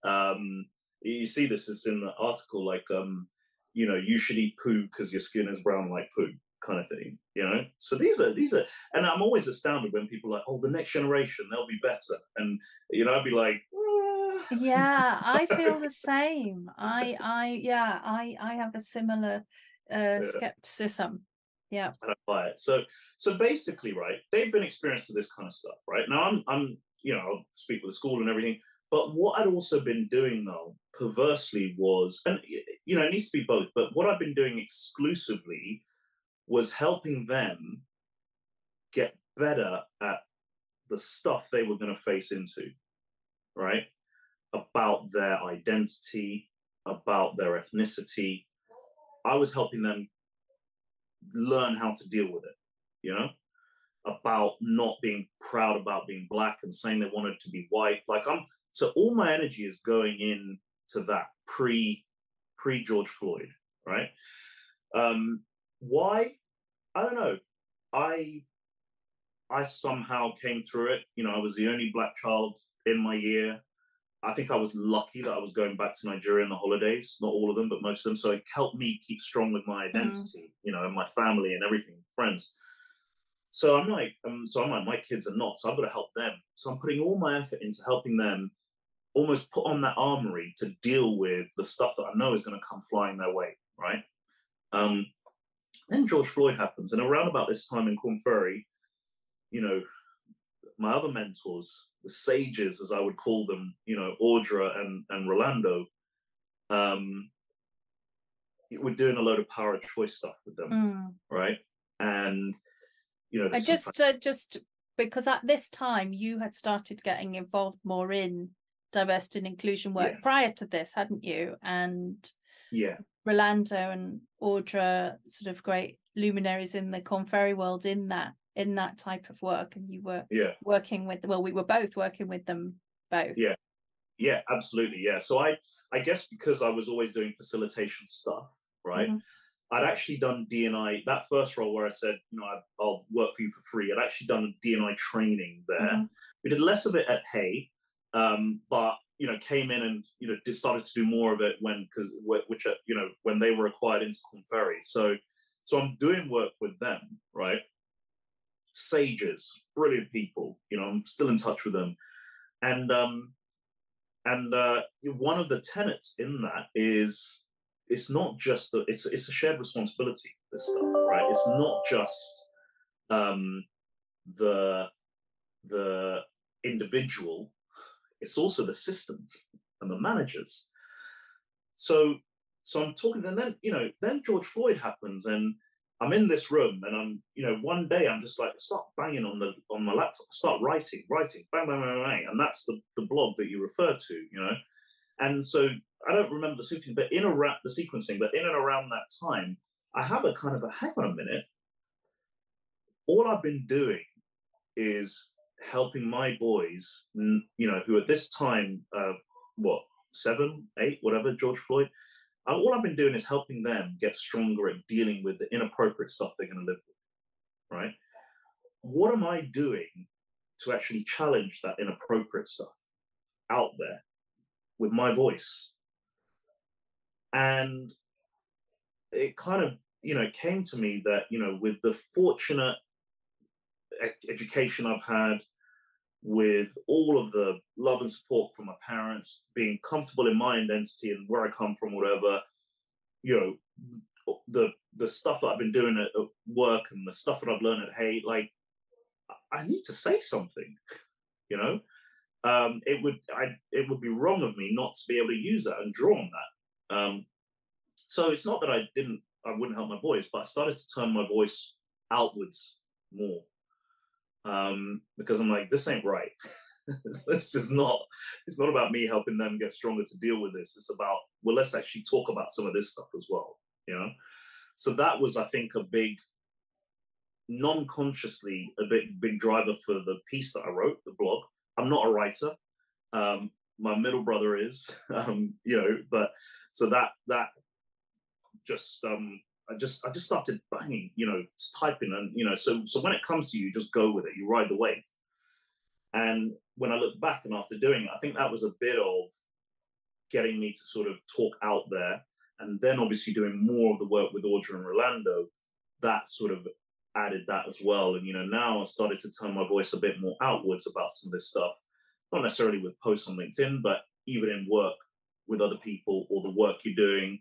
Um, you see this is in the article, like, um, you know, you should eat poo because your skin is brown like poo, kind of thing. You know, so these are these are, and I'm always astounded when people are like, oh, the next generation they'll be better, and you know, I'd be like, "Ah." yeah i feel the same i i yeah i i have a similar uh skepticism yeah buy it. So so basically, right, they've been experienced to this kind of stuff, right? Now I'm I'm you know, I'll speak with the school and everything. But what I'd also been doing though, perversely was, and you know, it needs to be both, but what I've been doing exclusively was helping them get better at the stuff they were going to face into, right? About their identity, about their ethnicity. I was helping them learn how to deal with it, you know, about not being proud about being black and saying they wanted to be white. Like I'm, so all my energy is going in to that pre pre George Floyd, right? Um, why? I don't know. I I somehow came through it. You know, I was the only black child in my year. I think I was lucky that I was going back to Nigeria in the holidays, not all of them, but most of them. So it helped me keep strong with my identity, you know, and my family and everything, friends. So I'm like, um, so I'm like, my kids are not, so I've got to help them. So I'm putting all my effort into helping them almost put on that armory to deal with the stuff that I know is going to come flying their way, right? Um, then George Floyd happens, and around about this time in Korn Ferry, you know, my other mentors, the sages, as I would call them, you know, Audra and, and Rolando, um, we're doing a load of power of choice stuff with them, Mm. right? And, you know, I just uh, just because at this time you had started getting involved more in diversity and inclusion work Yes. prior to this, hadn't you? And yeah, Rolando and Audra, sort of great luminaries in the Korn Ferry world in that in that type of work and you were yeah. working with well we were both working with them both. Yeah. Yeah absolutely yeah. So i i guess because i was always doing facilitation stuff right Mhm. i'd actually done dni that first role where i said you know I, i'll work for you for free i'd actually done dni training there. Mhm. we did less of it at hay um, but you know came in and you know started to do more of it when because which uh, you know when they were acquired into Korn Ferry. So so I'm doing work with them, right? Sages, brilliant people. You know, I'm still in touch with them, and um, and uh, one of the tenets in that is it's not just a, it's it's a shared responsibility. This stuff, right? It's not just um, the the individual it's also the system and the managers. So, so I'm talking, and then you know, then George Floyd happens, and I'm in this room, and I'm, you know, one day I'm just like start banging on the on my laptop, start writing, writing, bang, bang, bang, bang, and that's the the blog that you refer to, you know, and so I don't remember the sequencing, but in around the sequencing, but in and around that time, I have a kind of a hang on a minute. All I've been doing is helping my boys, you know, who at this time, uh, what, seven, eight, whatever, George Floyd, uh, all I've been doing is helping them get stronger at dealing with the inappropriate stuff they're going to live with, right? What am I doing to actually challenge that inappropriate stuff out there with my voice? And it kind of, you know, came to me that, you know, with the fortunate education I've had, with all of the love and support from my parents, being comfortable in my identity and where I come from, whatever, you know, the the stuff that I've been doing at, at work and the stuff that I've learned at Hay, like I need to say something, you know. Um, it would I it would be wrong of me not to be able to use that and draw on that. Um, so it's not that I didn't I wouldn't help my boys, but I started to turn my voice outwards more um, because I'm like, this ain't right. this is not. It's not about me helping them get stronger to deal with this. It's about well, let's actually talk about some of this stuff as well. You know, so that was, I think, a big, non-consciously, a big big driver for the piece that I wrote, the blog. I'm not a writer. Um, my middle brother is, um, you know, but so that that just um, I just I just started banging, you know, typing, and you know, so so when it comes to you, just go with it. You ride the wave. And when I look back and after doing it, I think that was a bit of getting me to sort of talk out there, and then obviously doing more of the work with Audra and Rolando. That sort of added that as well. And you know, now I started to turn my voice a bit more outwards about some of this stuff, not necessarily with posts on LinkedIn, but even in work with other people or the work you're doing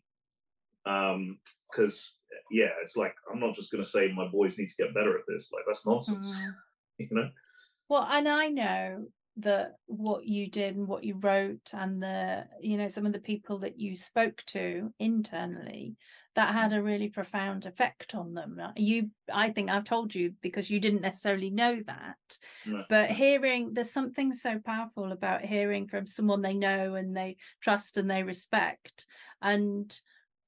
um because yeah it's like i'm not just going to say my boys need to get better at this like that's nonsense mm. you know well and i know that what you did and what you wrote and the you know some of the people that you spoke to internally that had a really profound effect on them uh, you i think i've told you because you didn't necessarily know that no. but hearing there's something so powerful about hearing from someone they know and they trust and they respect and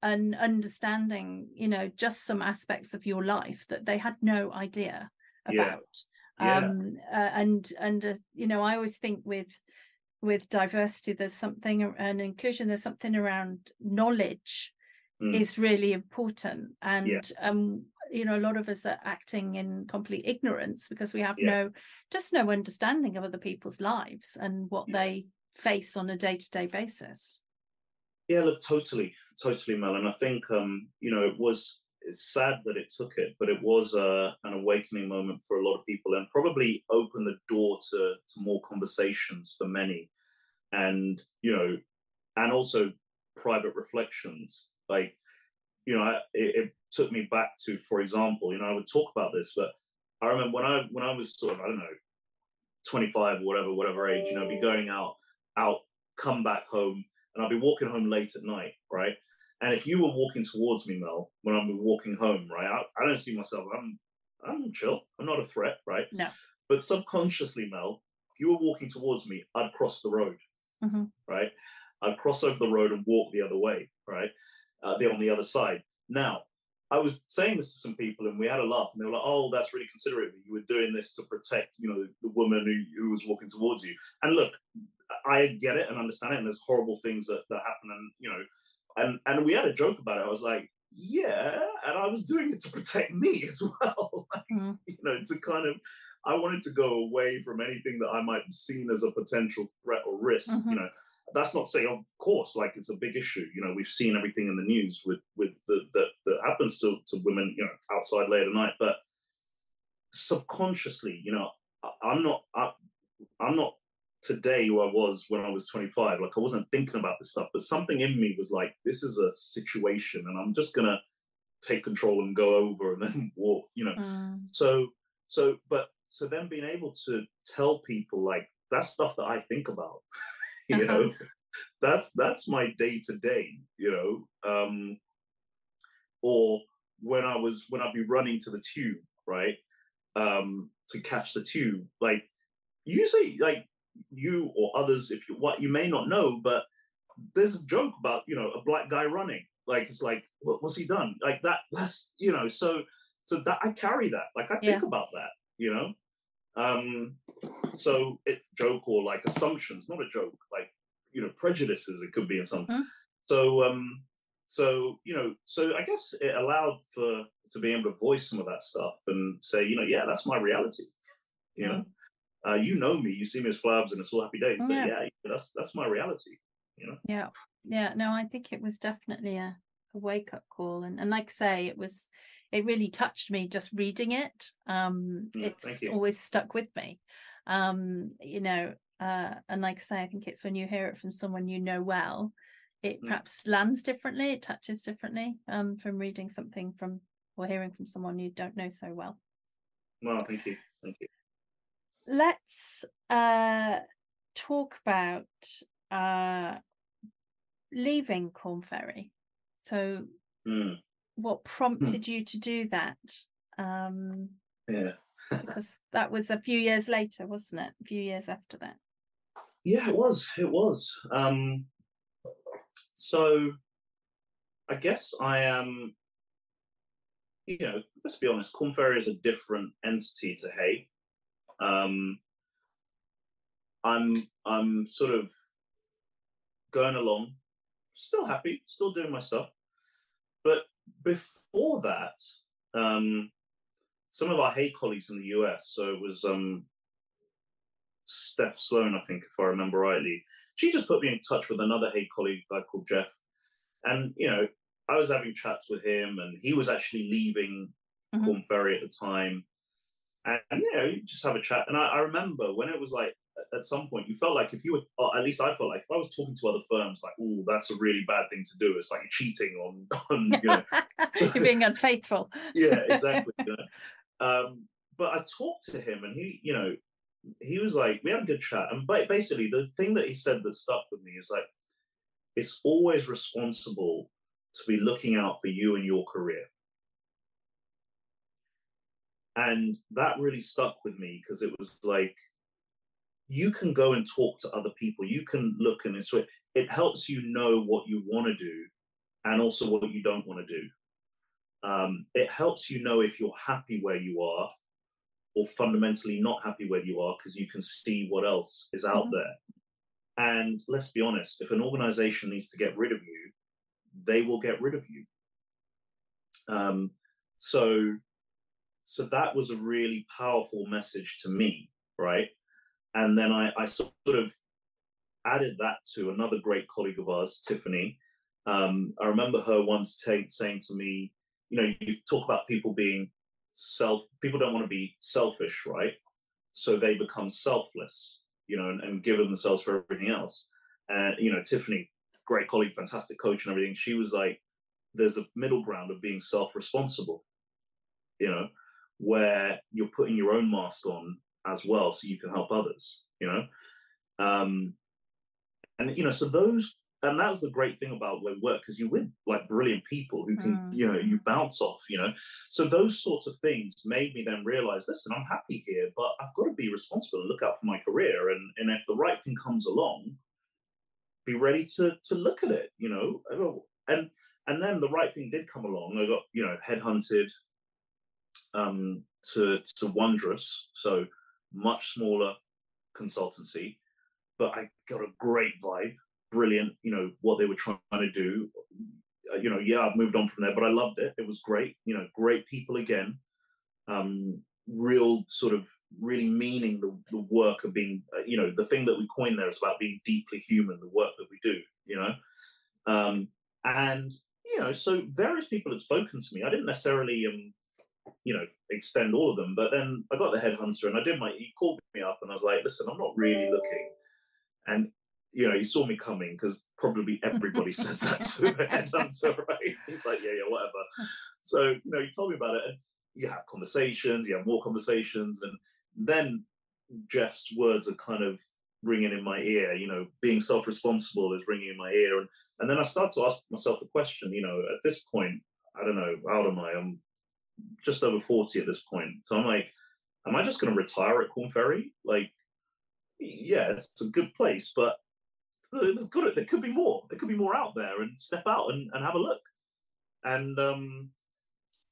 and understanding you know just some aspects of your life that they had no idea about yeah. um uh, and and uh, you know i always think with with diversity there's something and inclusion there's something around knowledge mm. is really important and yeah. um you know a lot of us are acting in complete ignorance because we have yeah. no just no understanding of other people's lives and what they face on a day-to-day basis yeah, look, totally, totally, Mel. And I think, um, you know, it was it's sad that it took it, but it was uh, an awakening moment for a lot of people, and probably opened the door to to more conversations for many, and you know, and also private reflections. Like, you know, I, it, it took me back to, for example, you know, I would talk about this, but I remember when I when I was sort of I don't know, twenty five or whatever, whatever age, you know, be going out out, come back home and I'd be walking home late at night, right? And if you were walking towards me, Mel, when I'm walking home, right, I, I don't see myself. I'm I'm chill. I'm not a threat, right? No. But subconsciously, Mel, if you were walking towards me, I'd cross the road, mm-hmm. right? I'd cross over the road and walk the other way, right? Uh, the on the other side. Now, I was saying this to some people, and we had a laugh, and they were like, "Oh, that's really considerate. You were doing this to protect, you know, the woman who, who was walking towards you." And look, I get it and understand it, and there's horrible things that, that happen, and you know, and and we had a joke about it. I was like, "Yeah," and I was doing it to protect me as well, like, mm. you know, to kind of. I wanted to go away from anything that I might be seen as a potential threat or risk, mm-hmm. you know that's not saying, of course, like it's a big issue. You know, we've seen everything in the news with with the, that that happens to to women, you know, outside late at night. But subconsciously, you know, I, am not I, I'm not today who I was when I was 25. Like I wasn't thinking about this stuff, but something in me was like, this is a situation, and I'm just gonna take control and go over and then walk. You know, mm. so so but so then being able to tell people like that's stuff that I think about. you uh-huh. know that's that's my day to day you know um or when i was when i'd be running to the tube right um to catch the tube like usually like you or others if you what you may not know but there's a joke about you know a black guy running like it's like what, what's he done like that that's you know so so that i carry that like i think yeah. about that you know um, so it joke or like assumptions, not a joke, like you know prejudices. It could be in some. Mm. So um, so you know, so I guess it allowed for to be able to voice some of that stuff and say, you know, yeah, that's my reality. You mm. know, uh, you know me, you see me as Flabs and it's all happy days, but yeah. yeah, that's that's my reality. You know. Yeah, yeah. No, I think it was definitely a, a wake up call, and and like I say, it was it really touched me just reading it. Um, mm, it's always stuck with me. Um, you know, uh, and like I say, I think it's when you hear it from someone you know well, it mm. perhaps lands differently, it touches differently um, from reading something from or hearing from someone you don't know so well. Well, thank you. Thank you. Let's uh, talk about uh, leaving Korn Ferry. So, mm what hmm. prompted you to do that? Um yeah. because that was a few years later wasn't it? A few years after that. Yeah it was it was. Um so i guess i am you know let's be honest Korn Ferry is a different entity to hay um i'm i'm sort of going along still happy still doing my stuff but before that, um, some of our Hay colleagues in the US, so it was um, Steph Sloan, I think, if I remember rightly, she just put me in touch with another Hay colleague guy called Jeff. And, you know, I was having chats with him, and he was actually leaving mm-hmm. Korn Ferry at the time. And, you know, you just have a chat. And I, I remember when it was like at some point you felt like if you were or at least i felt like if i was talking to other firms like oh that's a really bad thing to do. It's like cheating on on you know. You're being unfaithful. Yeah exactly you know? um, but i talked to him and he you know he was like we had a good chat. And basically the thing that he said that stuck with me is like it's always responsible to be looking out for you and your career and that really stuck with me because it was like you can go and talk to other people. You can look and it's it helps you know what you want to do and also what you don't want to do. Um, it helps you know if you're happy where you are or fundamentally not happy where you are because you can see what else is out mm-hmm. there. And let's be honest, if an organization needs to get rid of you, they will get rid of you. Um, so, so that was a really powerful message to me, right? And then I, I sort of added that to another great colleague of ours, Tiffany. Um, I remember her once t- saying to me, you know, you talk about people being self, people don't want to be selfish, right? So they become selfless, you know, and, and give themselves for everything else. And, you know, Tiffany, great colleague, fantastic coach and everything, she was like, there's a middle ground of being self responsible, you know, where you're putting your own mask on as well so you can help others you know um and you know so those and that's the great thing about where work because you're with like brilliant people who can mm. you know you bounce off you know so those sorts of things made me then realize listen i'm happy here but i've got to be responsible and look out for my career and and if the right thing comes along be ready to to look at it you know and and then the right thing did come along. I got you know headhunted um, to to Wondrous, so much smaller consultancy, but I got a great vibe, brilliant. You know what they were trying to do. Uh, you know, yeah, I've moved on from there, but I loved it. It was great. You know, great people again. Um, real sort of really meaning the, the work of being uh, you know the thing that we coined there is about being deeply human the work that we do you know um, and you know so various people had spoken to me i didn't necessarily um you know extend all of them but then i got the headhunter and i did my he called me up and i was like listen i'm not really looking and you know he saw me coming because probably everybody says that to a headhunter right he's like yeah yeah whatever so you know he told me about it and you have conversations, you have more conversations, and then Jeff's words are kind of ringing in my ear. You know, being self-responsible is ringing in my ear, and and then I start to ask myself a question. You know, at this point, I don't know, how am I? I'm just over forty at this point, so I'm like, am I just going to retire at Korn Ferry? Like, yeah, it's a good place, but good. There could be more. There could be more out there, and step out and, and have a look. And um,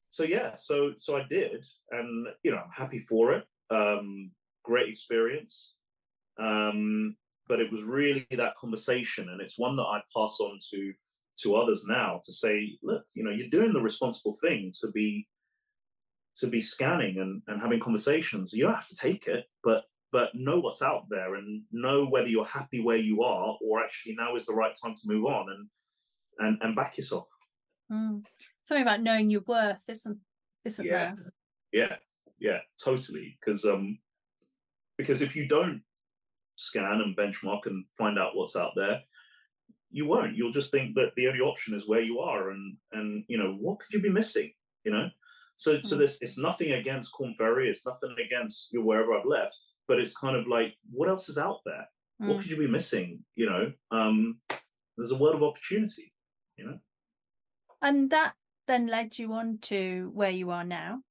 so yeah, so so I did, and you know, I'm happy for it. Um, great experience, um, but it was really that conversation, and it's one that I pass on to to others now to say, look, you know, you're doing the responsible thing to be to be scanning and, and having conversations. You don't have to take it, but but know what's out there and know whether you're happy where you are or actually now is the right time to move on and and and back yourself. Mm something about knowing your worth, isn't isn't yeah. there? Yeah, yeah, totally. Because um, because if you don't scan and benchmark and find out what's out there, you won't. You'll just think that the only option is where you are, and and you know what could you be missing? You know. So, so this it's nothing against Korn Ferry. It's nothing against you know, wherever I've left, but it's kind of like what else is out there? Mm. What could you be missing? You know, um, there's a world of opportunity. You know, and that then led you on to where you are now.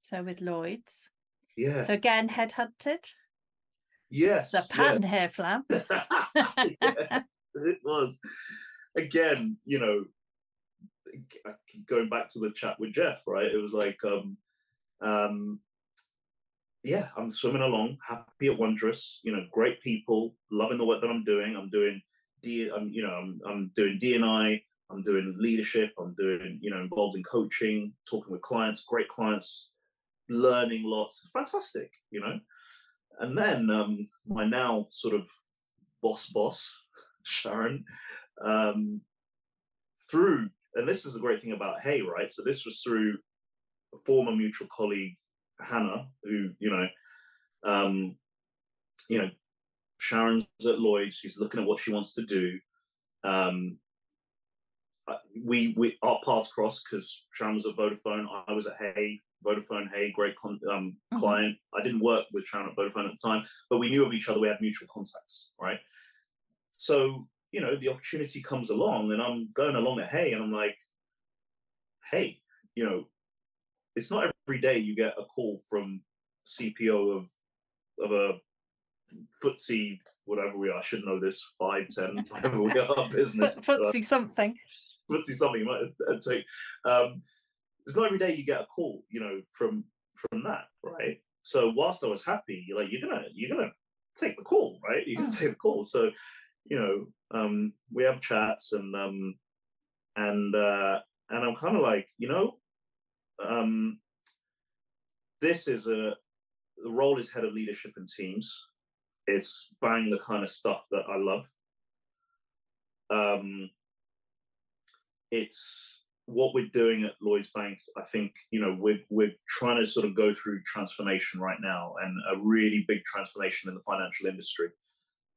So with Lloyds. Yeah. So again, headhunted. Yes. The pattern yeah. hair flaps. yeah, it was. Again, you know, going back to the chat with Jeff, right? It was like, um, um, yeah, I'm swimming along, happy at Wondrous, you know, great people, loving the work that I'm doing. I'm doing D, I'm, you know, I'm, I'm doing DNI, I'm doing leadership. I'm doing, you know, involved in coaching, talking with clients, great clients, learning lots. Fantastic, you know. And then um, my now sort of boss boss, Sharon, um, through, and this is the great thing about Hay, right? So this was through a former mutual colleague, Hannah, who, you know, um, you know, Sharon's at Lloyds. She's looking at what she wants to do. Um, we we our paths crossed because Sharon was at Vodafone. I was at Hay, Vodafone. Hay, great con- um, mm-hmm. client. I didn't work with Sharon at Vodafone at the time, but we knew of each other. We had mutual contacts, right? So you know, the opportunity comes along, and I'm going along at Hey, and I'm like, hey, you know, it's not every day you get a call from CPO of of a FTSE, whatever we are, I should know this, five, ten, whatever we are, business. FTSE something fancy something you might take. Um, it's not every day you get a call, you know, from from that, right? So whilst I was happy, you're like, you're gonna you're gonna take the call, right? You're gonna mm. take the call. So, you know, um, we have chats and um, and uh, and I'm kind of like, you know, um, this is a the role is head of leadership and teams. It's bang the kind of stuff that I love. Um, it's what we're doing at Lloyds Bank. I think you know we're we're trying to sort of go through transformation right now, and a really big transformation in the financial industry.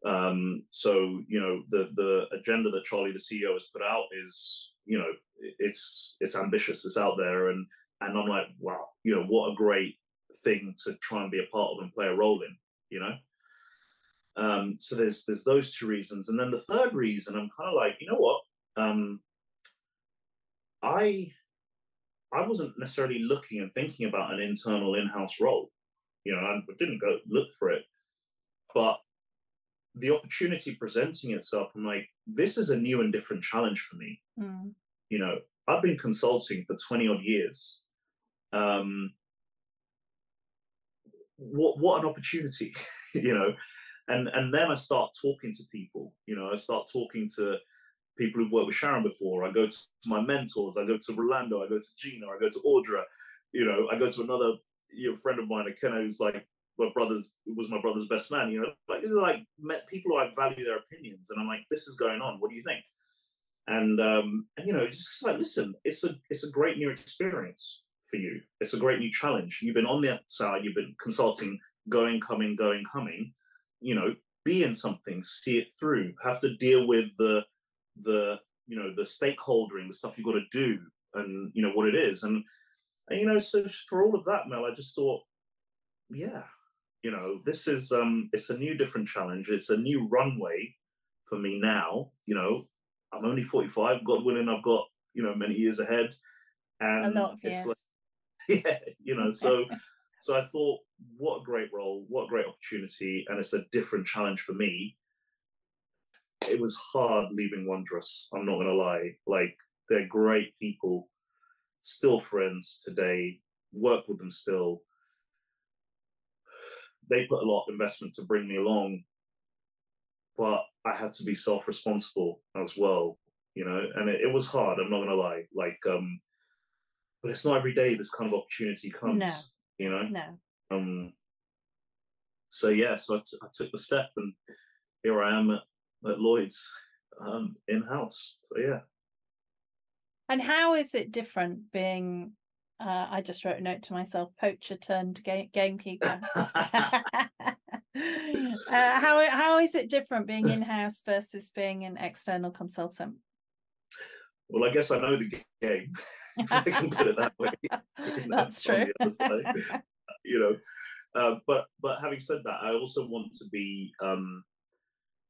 Um, so you know the the agenda that Charlie, the CEO, has put out is you know it's it's ambitious, it's out there, and and I'm like, wow, you know what a great thing to try and be a part of and play a role in, you know. Um, so there's there's those two reasons, and then the third reason, I'm kind of like, you know what, um, I I wasn't necessarily looking and thinking about an internal in-house role. You know, I didn't go look for it, but the opportunity presenting itself, I'm like, this is a new and different challenge for me. Mm. You know, I've been consulting for 20 odd years. Um, what what an opportunity, you know. And and then I start talking to people, you know, I start talking to people who've worked with Sharon before. I go to my mentors, I go to Rolando, I go to Gina, I go to Audra, you know, I go to another you know, friend of mine, Kenna, who's like my brother's was my brother's best man. You know, like these are like met people who I value their opinions, and I'm like, this is going on. What do you think? And um, and you know, just like listen, it's a it's a great new experience for you. It's a great new challenge. You've been on the outside, you've been consulting, going, coming, going, coming. You know, be in something, see it through. Have to deal with the the you know the stakeholdering, the stuff you've got to do, and you know what it is. And, and you know, so for all of that, Mel, I just thought, yeah, you know, this is um, it's a new, different challenge. It's a new runway for me now. You know, I'm only 45. God willing, I've got you know many years ahead. And a lot of years. Like, yeah, you know, so so I thought, what a great role, what a great opportunity, and it's a different challenge for me. It was hard leaving Wondrous. I'm not gonna lie. Like they're great people, still friends today. Work with them still. They put a lot of investment to bring me along, but I had to be self-responsible as well, you know. And it, it was hard. I'm not gonna lie. Like um, but it's not every day this kind of opportunity comes. No. You know. No. Um. So yeah, so I, t- I took the step, and here I am at, at Lloyds, um, in house. So yeah. And how is it different being? Uh, I just wrote a note to myself: poacher turned game- gamekeeper. uh, how how is it different being in house versus being an external consultant? Well, I guess I know the game. I can put it that way. That's true. you know, uh, but but having said that, I also want to be. Um,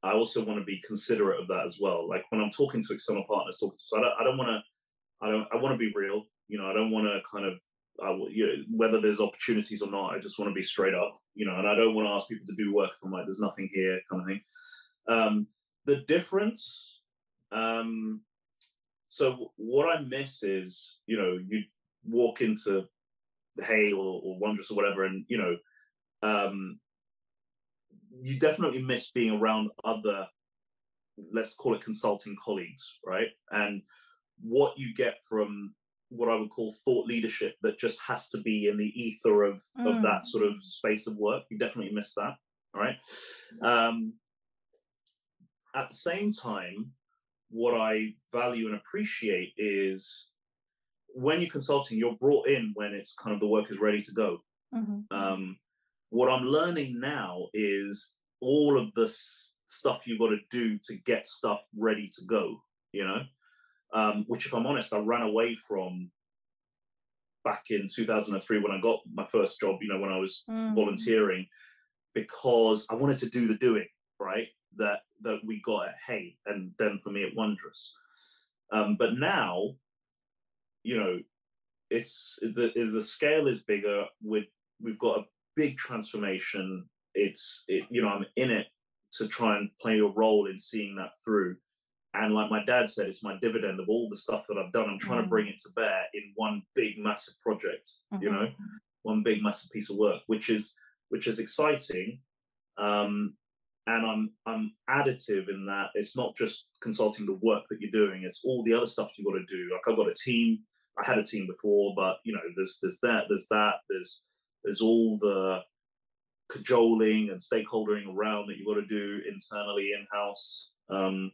I also want to be considerate of that as well. Like when I'm talking to external partners, talking to, so I don't, I don't want to, I don't, I want to be real. You know, I don't want to kind of, I, you know, whether there's opportunities or not. I just want to be straight up. You know, and I don't want to ask people to do work if I'm like, there's nothing here, kind of thing. Um, the difference, um, so what I miss is, you know, you walk into Hay or, or Wondrous or whatever, and you know, um, you definitely miss being around other, let's call it consulting colleagues, right? And what you get from what I would call thought leadership that just has to be in the ether of mm. of that sort of space of work. You definitely miss that. All right. Um, at the same time, what I value and appreciate is when you're consulting, you're brought in when it's kind of the work is ready to go. Mm-hmm. Um, what I'm learning now is all of this stuff you've got to do to get stuff ready to go, you know, um, which, if I'm honest, I ran away from back in 2003 when I got my first job, you know, when I was mm-hmm. volunteering, because I wanted to do the doing, right? that that we got at Hay, and then for me at Wondrous. Um, but now, you know, it's the the scale is bigger. With we've got a big transformation. It's it, you know I'm in it to try and play a role in seeing that through. And like my dad said, it's my dividend of all the stuff that I've done. I'm trying mm. to bring it to bear in one big massive project. Mm-hmm. You know, one big massive piece of work, which is which is exciting. Um, and I'm I'm additive in that it's not just consulting the work that you're doing; it's all the other stuff you've got to do. Like I've got a team. I had a team before, but you know, there's there's that, there's that, there's there's all the cajoling and stakeholdering around that you've got to do internally in house. Um,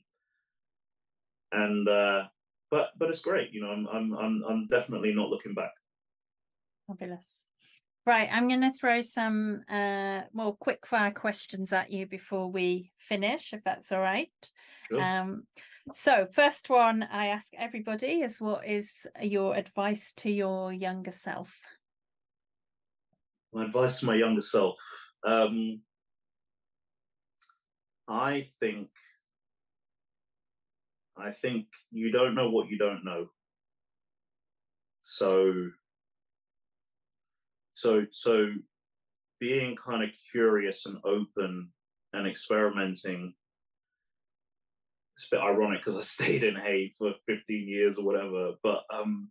and uh, but but it's great. You know, I'm I'm I'm I'm definitely not looking back. Fabulous. Right, I'm going to throw some uh, more quick fire questions at you before we finish, if that's all right. Sure. Um, so, first one I ask everybody is what is your advice to your younger self? My advice to my younger self. Um, I think I think you don't know what you don't know. So so so being kind of curious and open and experimenting it's a bit ironic because I stayed in Hay for 15 years or whatever, but um,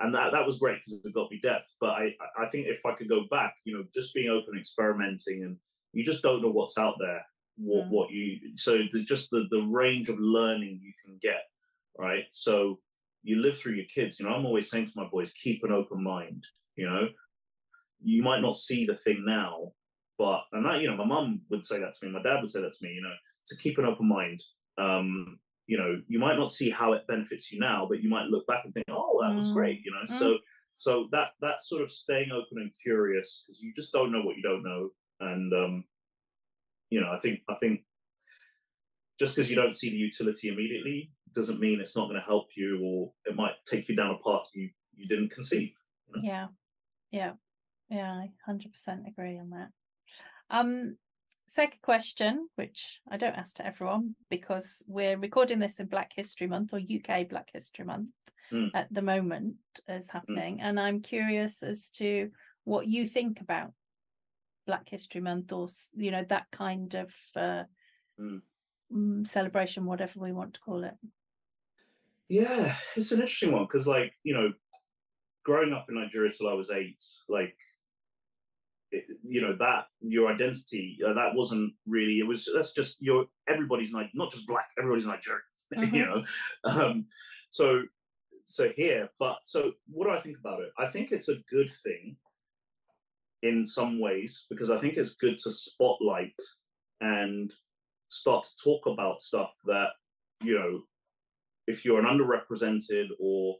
and that that was great because it got me depth. But I I think if I could go back, you know, just being open, experimenting, and you just don't know what's out there, what mm. what you so there's just the the range of learning you can get, right? So you live through your kids. You know, I'm always saying to my boys, keep an open mind. You know, you might not see the thing now, but and that you know, my mum would say that to me, my dad would say that to me. You know, to keep an open mind. Um, you know, you might not see how it benefits you now, but you might look back and think, oh, that was mm. great. You know, mm. so so that that sort of staying open and curious because you just don't know what you don't know, and um, you know, I think I think just because you don't see the utility immediately doesn't mean it's not going to help you or it might take you down a path you you didn't conceive you know? yeah yeah yeah i 100% agree on that um second question which i don't ask to everyone because we're recording this in black history month or uk black history month mm. at the moment is hmm. happening mm. and i'm curious as to what you think about black history month or you know that kind of uh, mm. Mm, celebration, whatever we want to call it? Yeah, it's an interesting one because, like, you know, growing up in Nigeria till I was eight, like, it, you know, that your identity, uh, that wasn't really, it was, that's just your, everybody's like, not just black, everybody's Nigerian, mm-hmm. you know? Um, so, so here, but so what do I think about it? I think it's a good thing in some ways because I think it's good to spotlight and start to talk about stuff that you know if you're an underrepresented or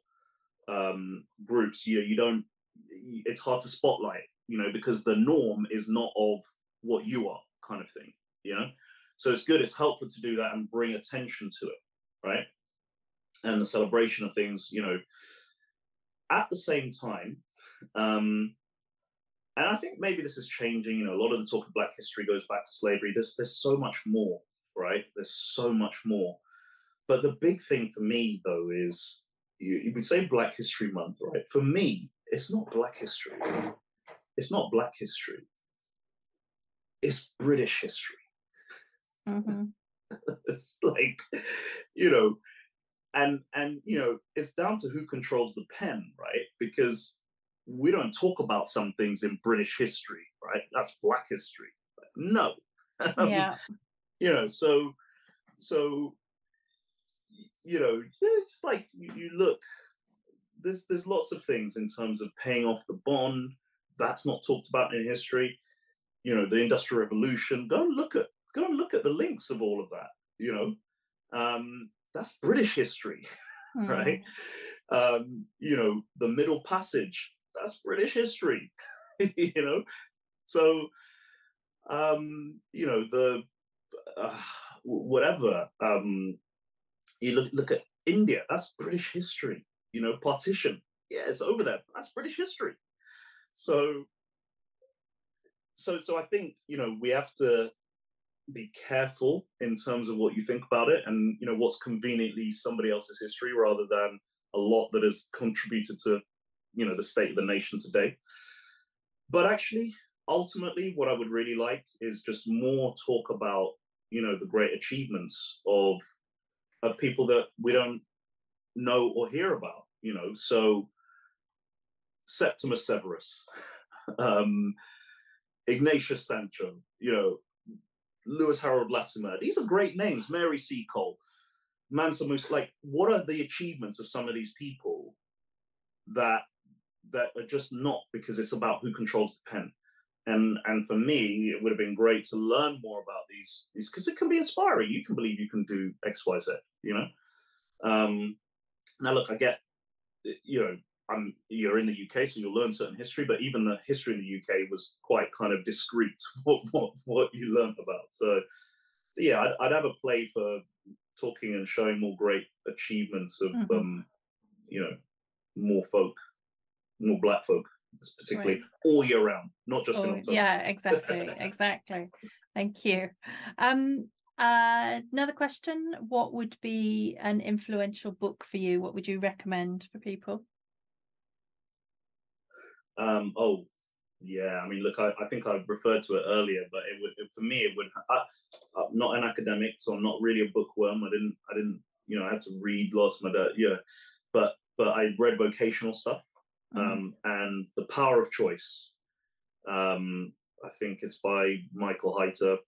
um, groups you you don't it's hard to spotlight you know because the norm is not of what you are kind of thing you know? So it's good it's helpful to do that and bring attention to it right? And the celebration of things you know. At the same time um and I think maybe this is changing. You know, a lot of the talk of Black history goes back to slavery. There's there's so much more, right? There's so much more. But the big thing for me, though, is you, you would say Black History Month, right? For me, it's not Black history. It's not Black history. It's British history. Mm-hmm. it's like, you know, and and you know, it's down to who controls the pen, right? Because we don't talk about some things in British history, right? That's Black history. No. Yeah. you know, so so you know, it's like you, you look. There's there's lots of things in terms of paying off the bond. That's not talked about in history. You know, the Industrial Revolution. Go and look at go and look at the links of all of that. You know, um, that's British history, mm. right? Um, you know, the Middle Passage that's British history, you know. So, um, you know, the uh, whatever. Um, you look look at India. That's British history. You know, partition. Yeah, it's over there. That's British history. So, so, so I think you know we have to be careful in terms of what you think about it, and you know what's conveniently somebody else's history rather than a lot that has contributed to you know the state of the nation today. But actually, ultimately, what I would really like is just more talk about you know the great achievements of of people that we don't know or hear about. You know, so Septimius Severus, um, Ignatius Sancho, you know, Lewis Harold Latimer. These are great names. Mary Seacole, Mansa Musa. Like, what are the achievements of some of these people that that are just not because it's about who controls the pen. And and for me, it would have been great to learn more about these these because it can be inspiring. You can believe you can do X, Y, Z. You know. Um, now look, I get, you know, I'm you're in the UK, so you'll learn certain history, but even the history in the UK was quite kind of discreet what what, what you learned about. So, so yeah, I'd, I'd have a play for talking and showing more great achievements of mm-hmm. um, you know more folk more black folk particularly right. all year round not just oh, in October. yeah exactly exactly thank you um uh, another question what would be an influential book for you what would you recommend for people um oh Yeah, I mean, look, I, I think I referred to it earlier, but it would it, for me it would. I, I'm not an academic, so I'm not really a bookworm. I didn't, I didn't, you know, I had to read lots of my yeah, but but I read vocational stuff, Mhm. um, and the power of choice. Um, I think it's by Michael Hyter,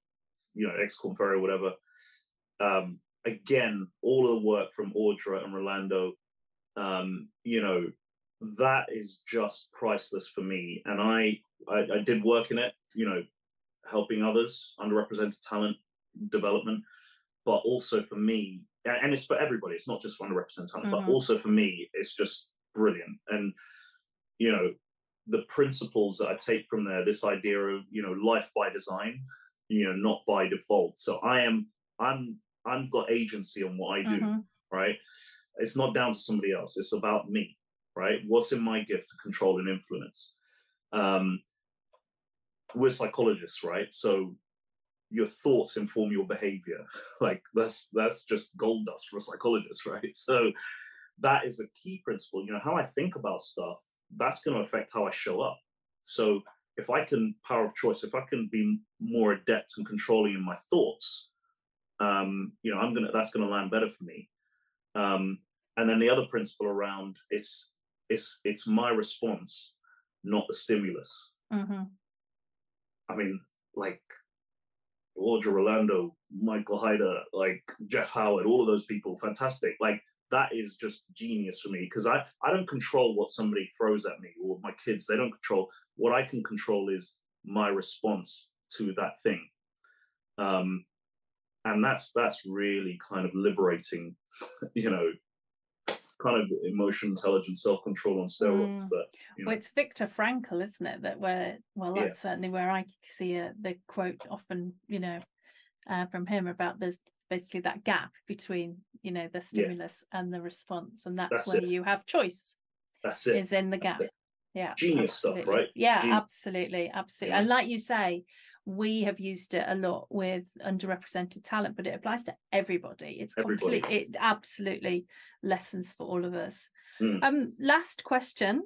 you know, ex Korn Ferry or whatever. Um, again, all of the work from Audra and Rolando, um, you know, that is just priceless for me. And I, I, I did work in it, you know, helping others, underrepresented talent development, but also for me, and it's for everybody. It's not just for underrepresented talent, Mhm. but also for me, it's just brilliant. And you know, the principles that I take from there, this idea of you know life by design, you know, not by default. So I am, I'm, I'm got agency on what I do Mhm. right? It's not down to somebody else. It's about me, right? What's in my gift to control and influence? Um, we're psychologists, right? So your thoughts inform your behavior. like that's that's just gold dust for a psychologist, right? So that is a key principle. You know, how I think about stuff, that's going to affect how I show up. So if I can power of choice, if I can be more adept and controlling in my thoughts, um, you know, I'm gonna that's gonna land better for me. Um, and then the other principle around it's it's it's my response, not the stimulus. Mhm. I mean, like Audra Rolando, Michael Hyter, like Jeff Howard, all of those people, fantastic. Like that is just genius for me because I I don't control what somebody throws at me or my kids. They don't control. What I can control is my response to that thing. Um, and that's that's really kind of liberating, you know. It's kind of emotion intelligence, self control on steroids, Mm. but you know, Well, it's Viktor Frankl, isn't it? That where well, Yeah. that's certainly where I see a, the quote often, you know, uh, from him about there's basically that gap between you know the stimulus and the response, and that's, That's where it. you have choice that's it. is in the gap. Yeah, Genius stuff, right? Yeah, absolutely, absolutely. Yeah. And like you say, we have used it a lot with underrepresented talent, but it applies to everybody. It's Everybody. complete. It absolutely lessons for all of us. Mm. Um, last question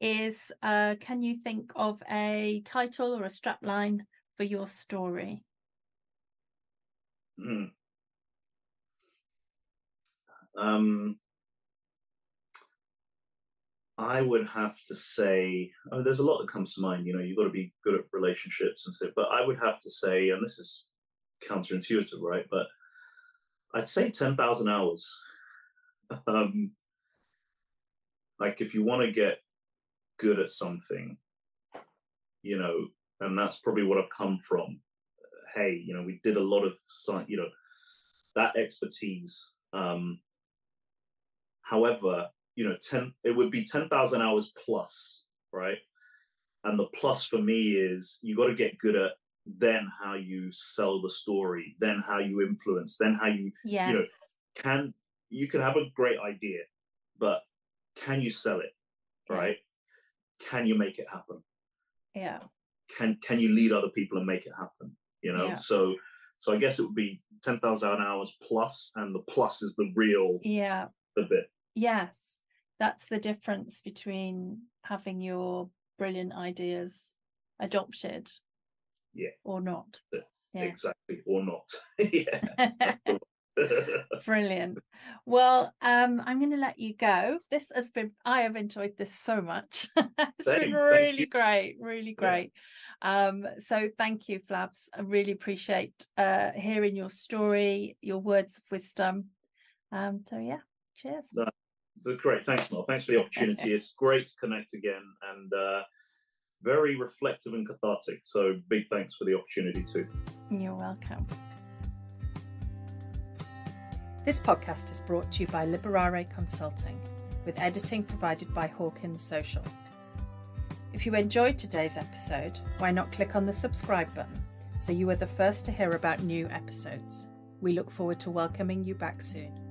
is: uh, Can you think of a title or a strapline for your story? Mm. Um, I would have to say, mean, there's a lot that comes to mind. You know, you've got to be good at relationships and stuff. But I would have to say, and this is counterintuitive, right? But I'd say ten thousand hours. um, like, if you want to get good at something, you know, and that's probably what I've come from. Hay, you know, we did a lot of you know, that expertise. Um, however, you know, ten it would be ten thousand hours plus, right? And the plus for me is you got to get good at then how you sell the story, then how you influence, then how you Yes. know, can you can have a great idea, but can you sell it, Yeah. right? Can you make it happen? yeah. can can you lead other people and make it happen you know Yeah. so so i guess it would be 10,000 hours plus and the plus is the real Yeah. The bit Yes. That's the difference between having your brilliant ideas adopted Yeah. or not. Yeah. exactly or not yeah Brilliant. Well, um, I'm going to let you go. This has been, I have enjoyed this so much. it's Same, been really great, really Yeah. great. Um, so thank you, Flabs. I really appreciate uh, hearing your story, your words of wisdom. Um, so yeah, cheers. so great thanks Mel. thanks for the opportunity it's great to connect again and uh very reflective and cathartic so big thanks for the opportunity too You're welcome. This podcast is brought to you by Liberare Consulting, with editing provided by Hawkins Social. If you enjoyed today's episode, why not click on the subscribe button so you are the first to hear about new episodes? We look forward to welcoming you back soon.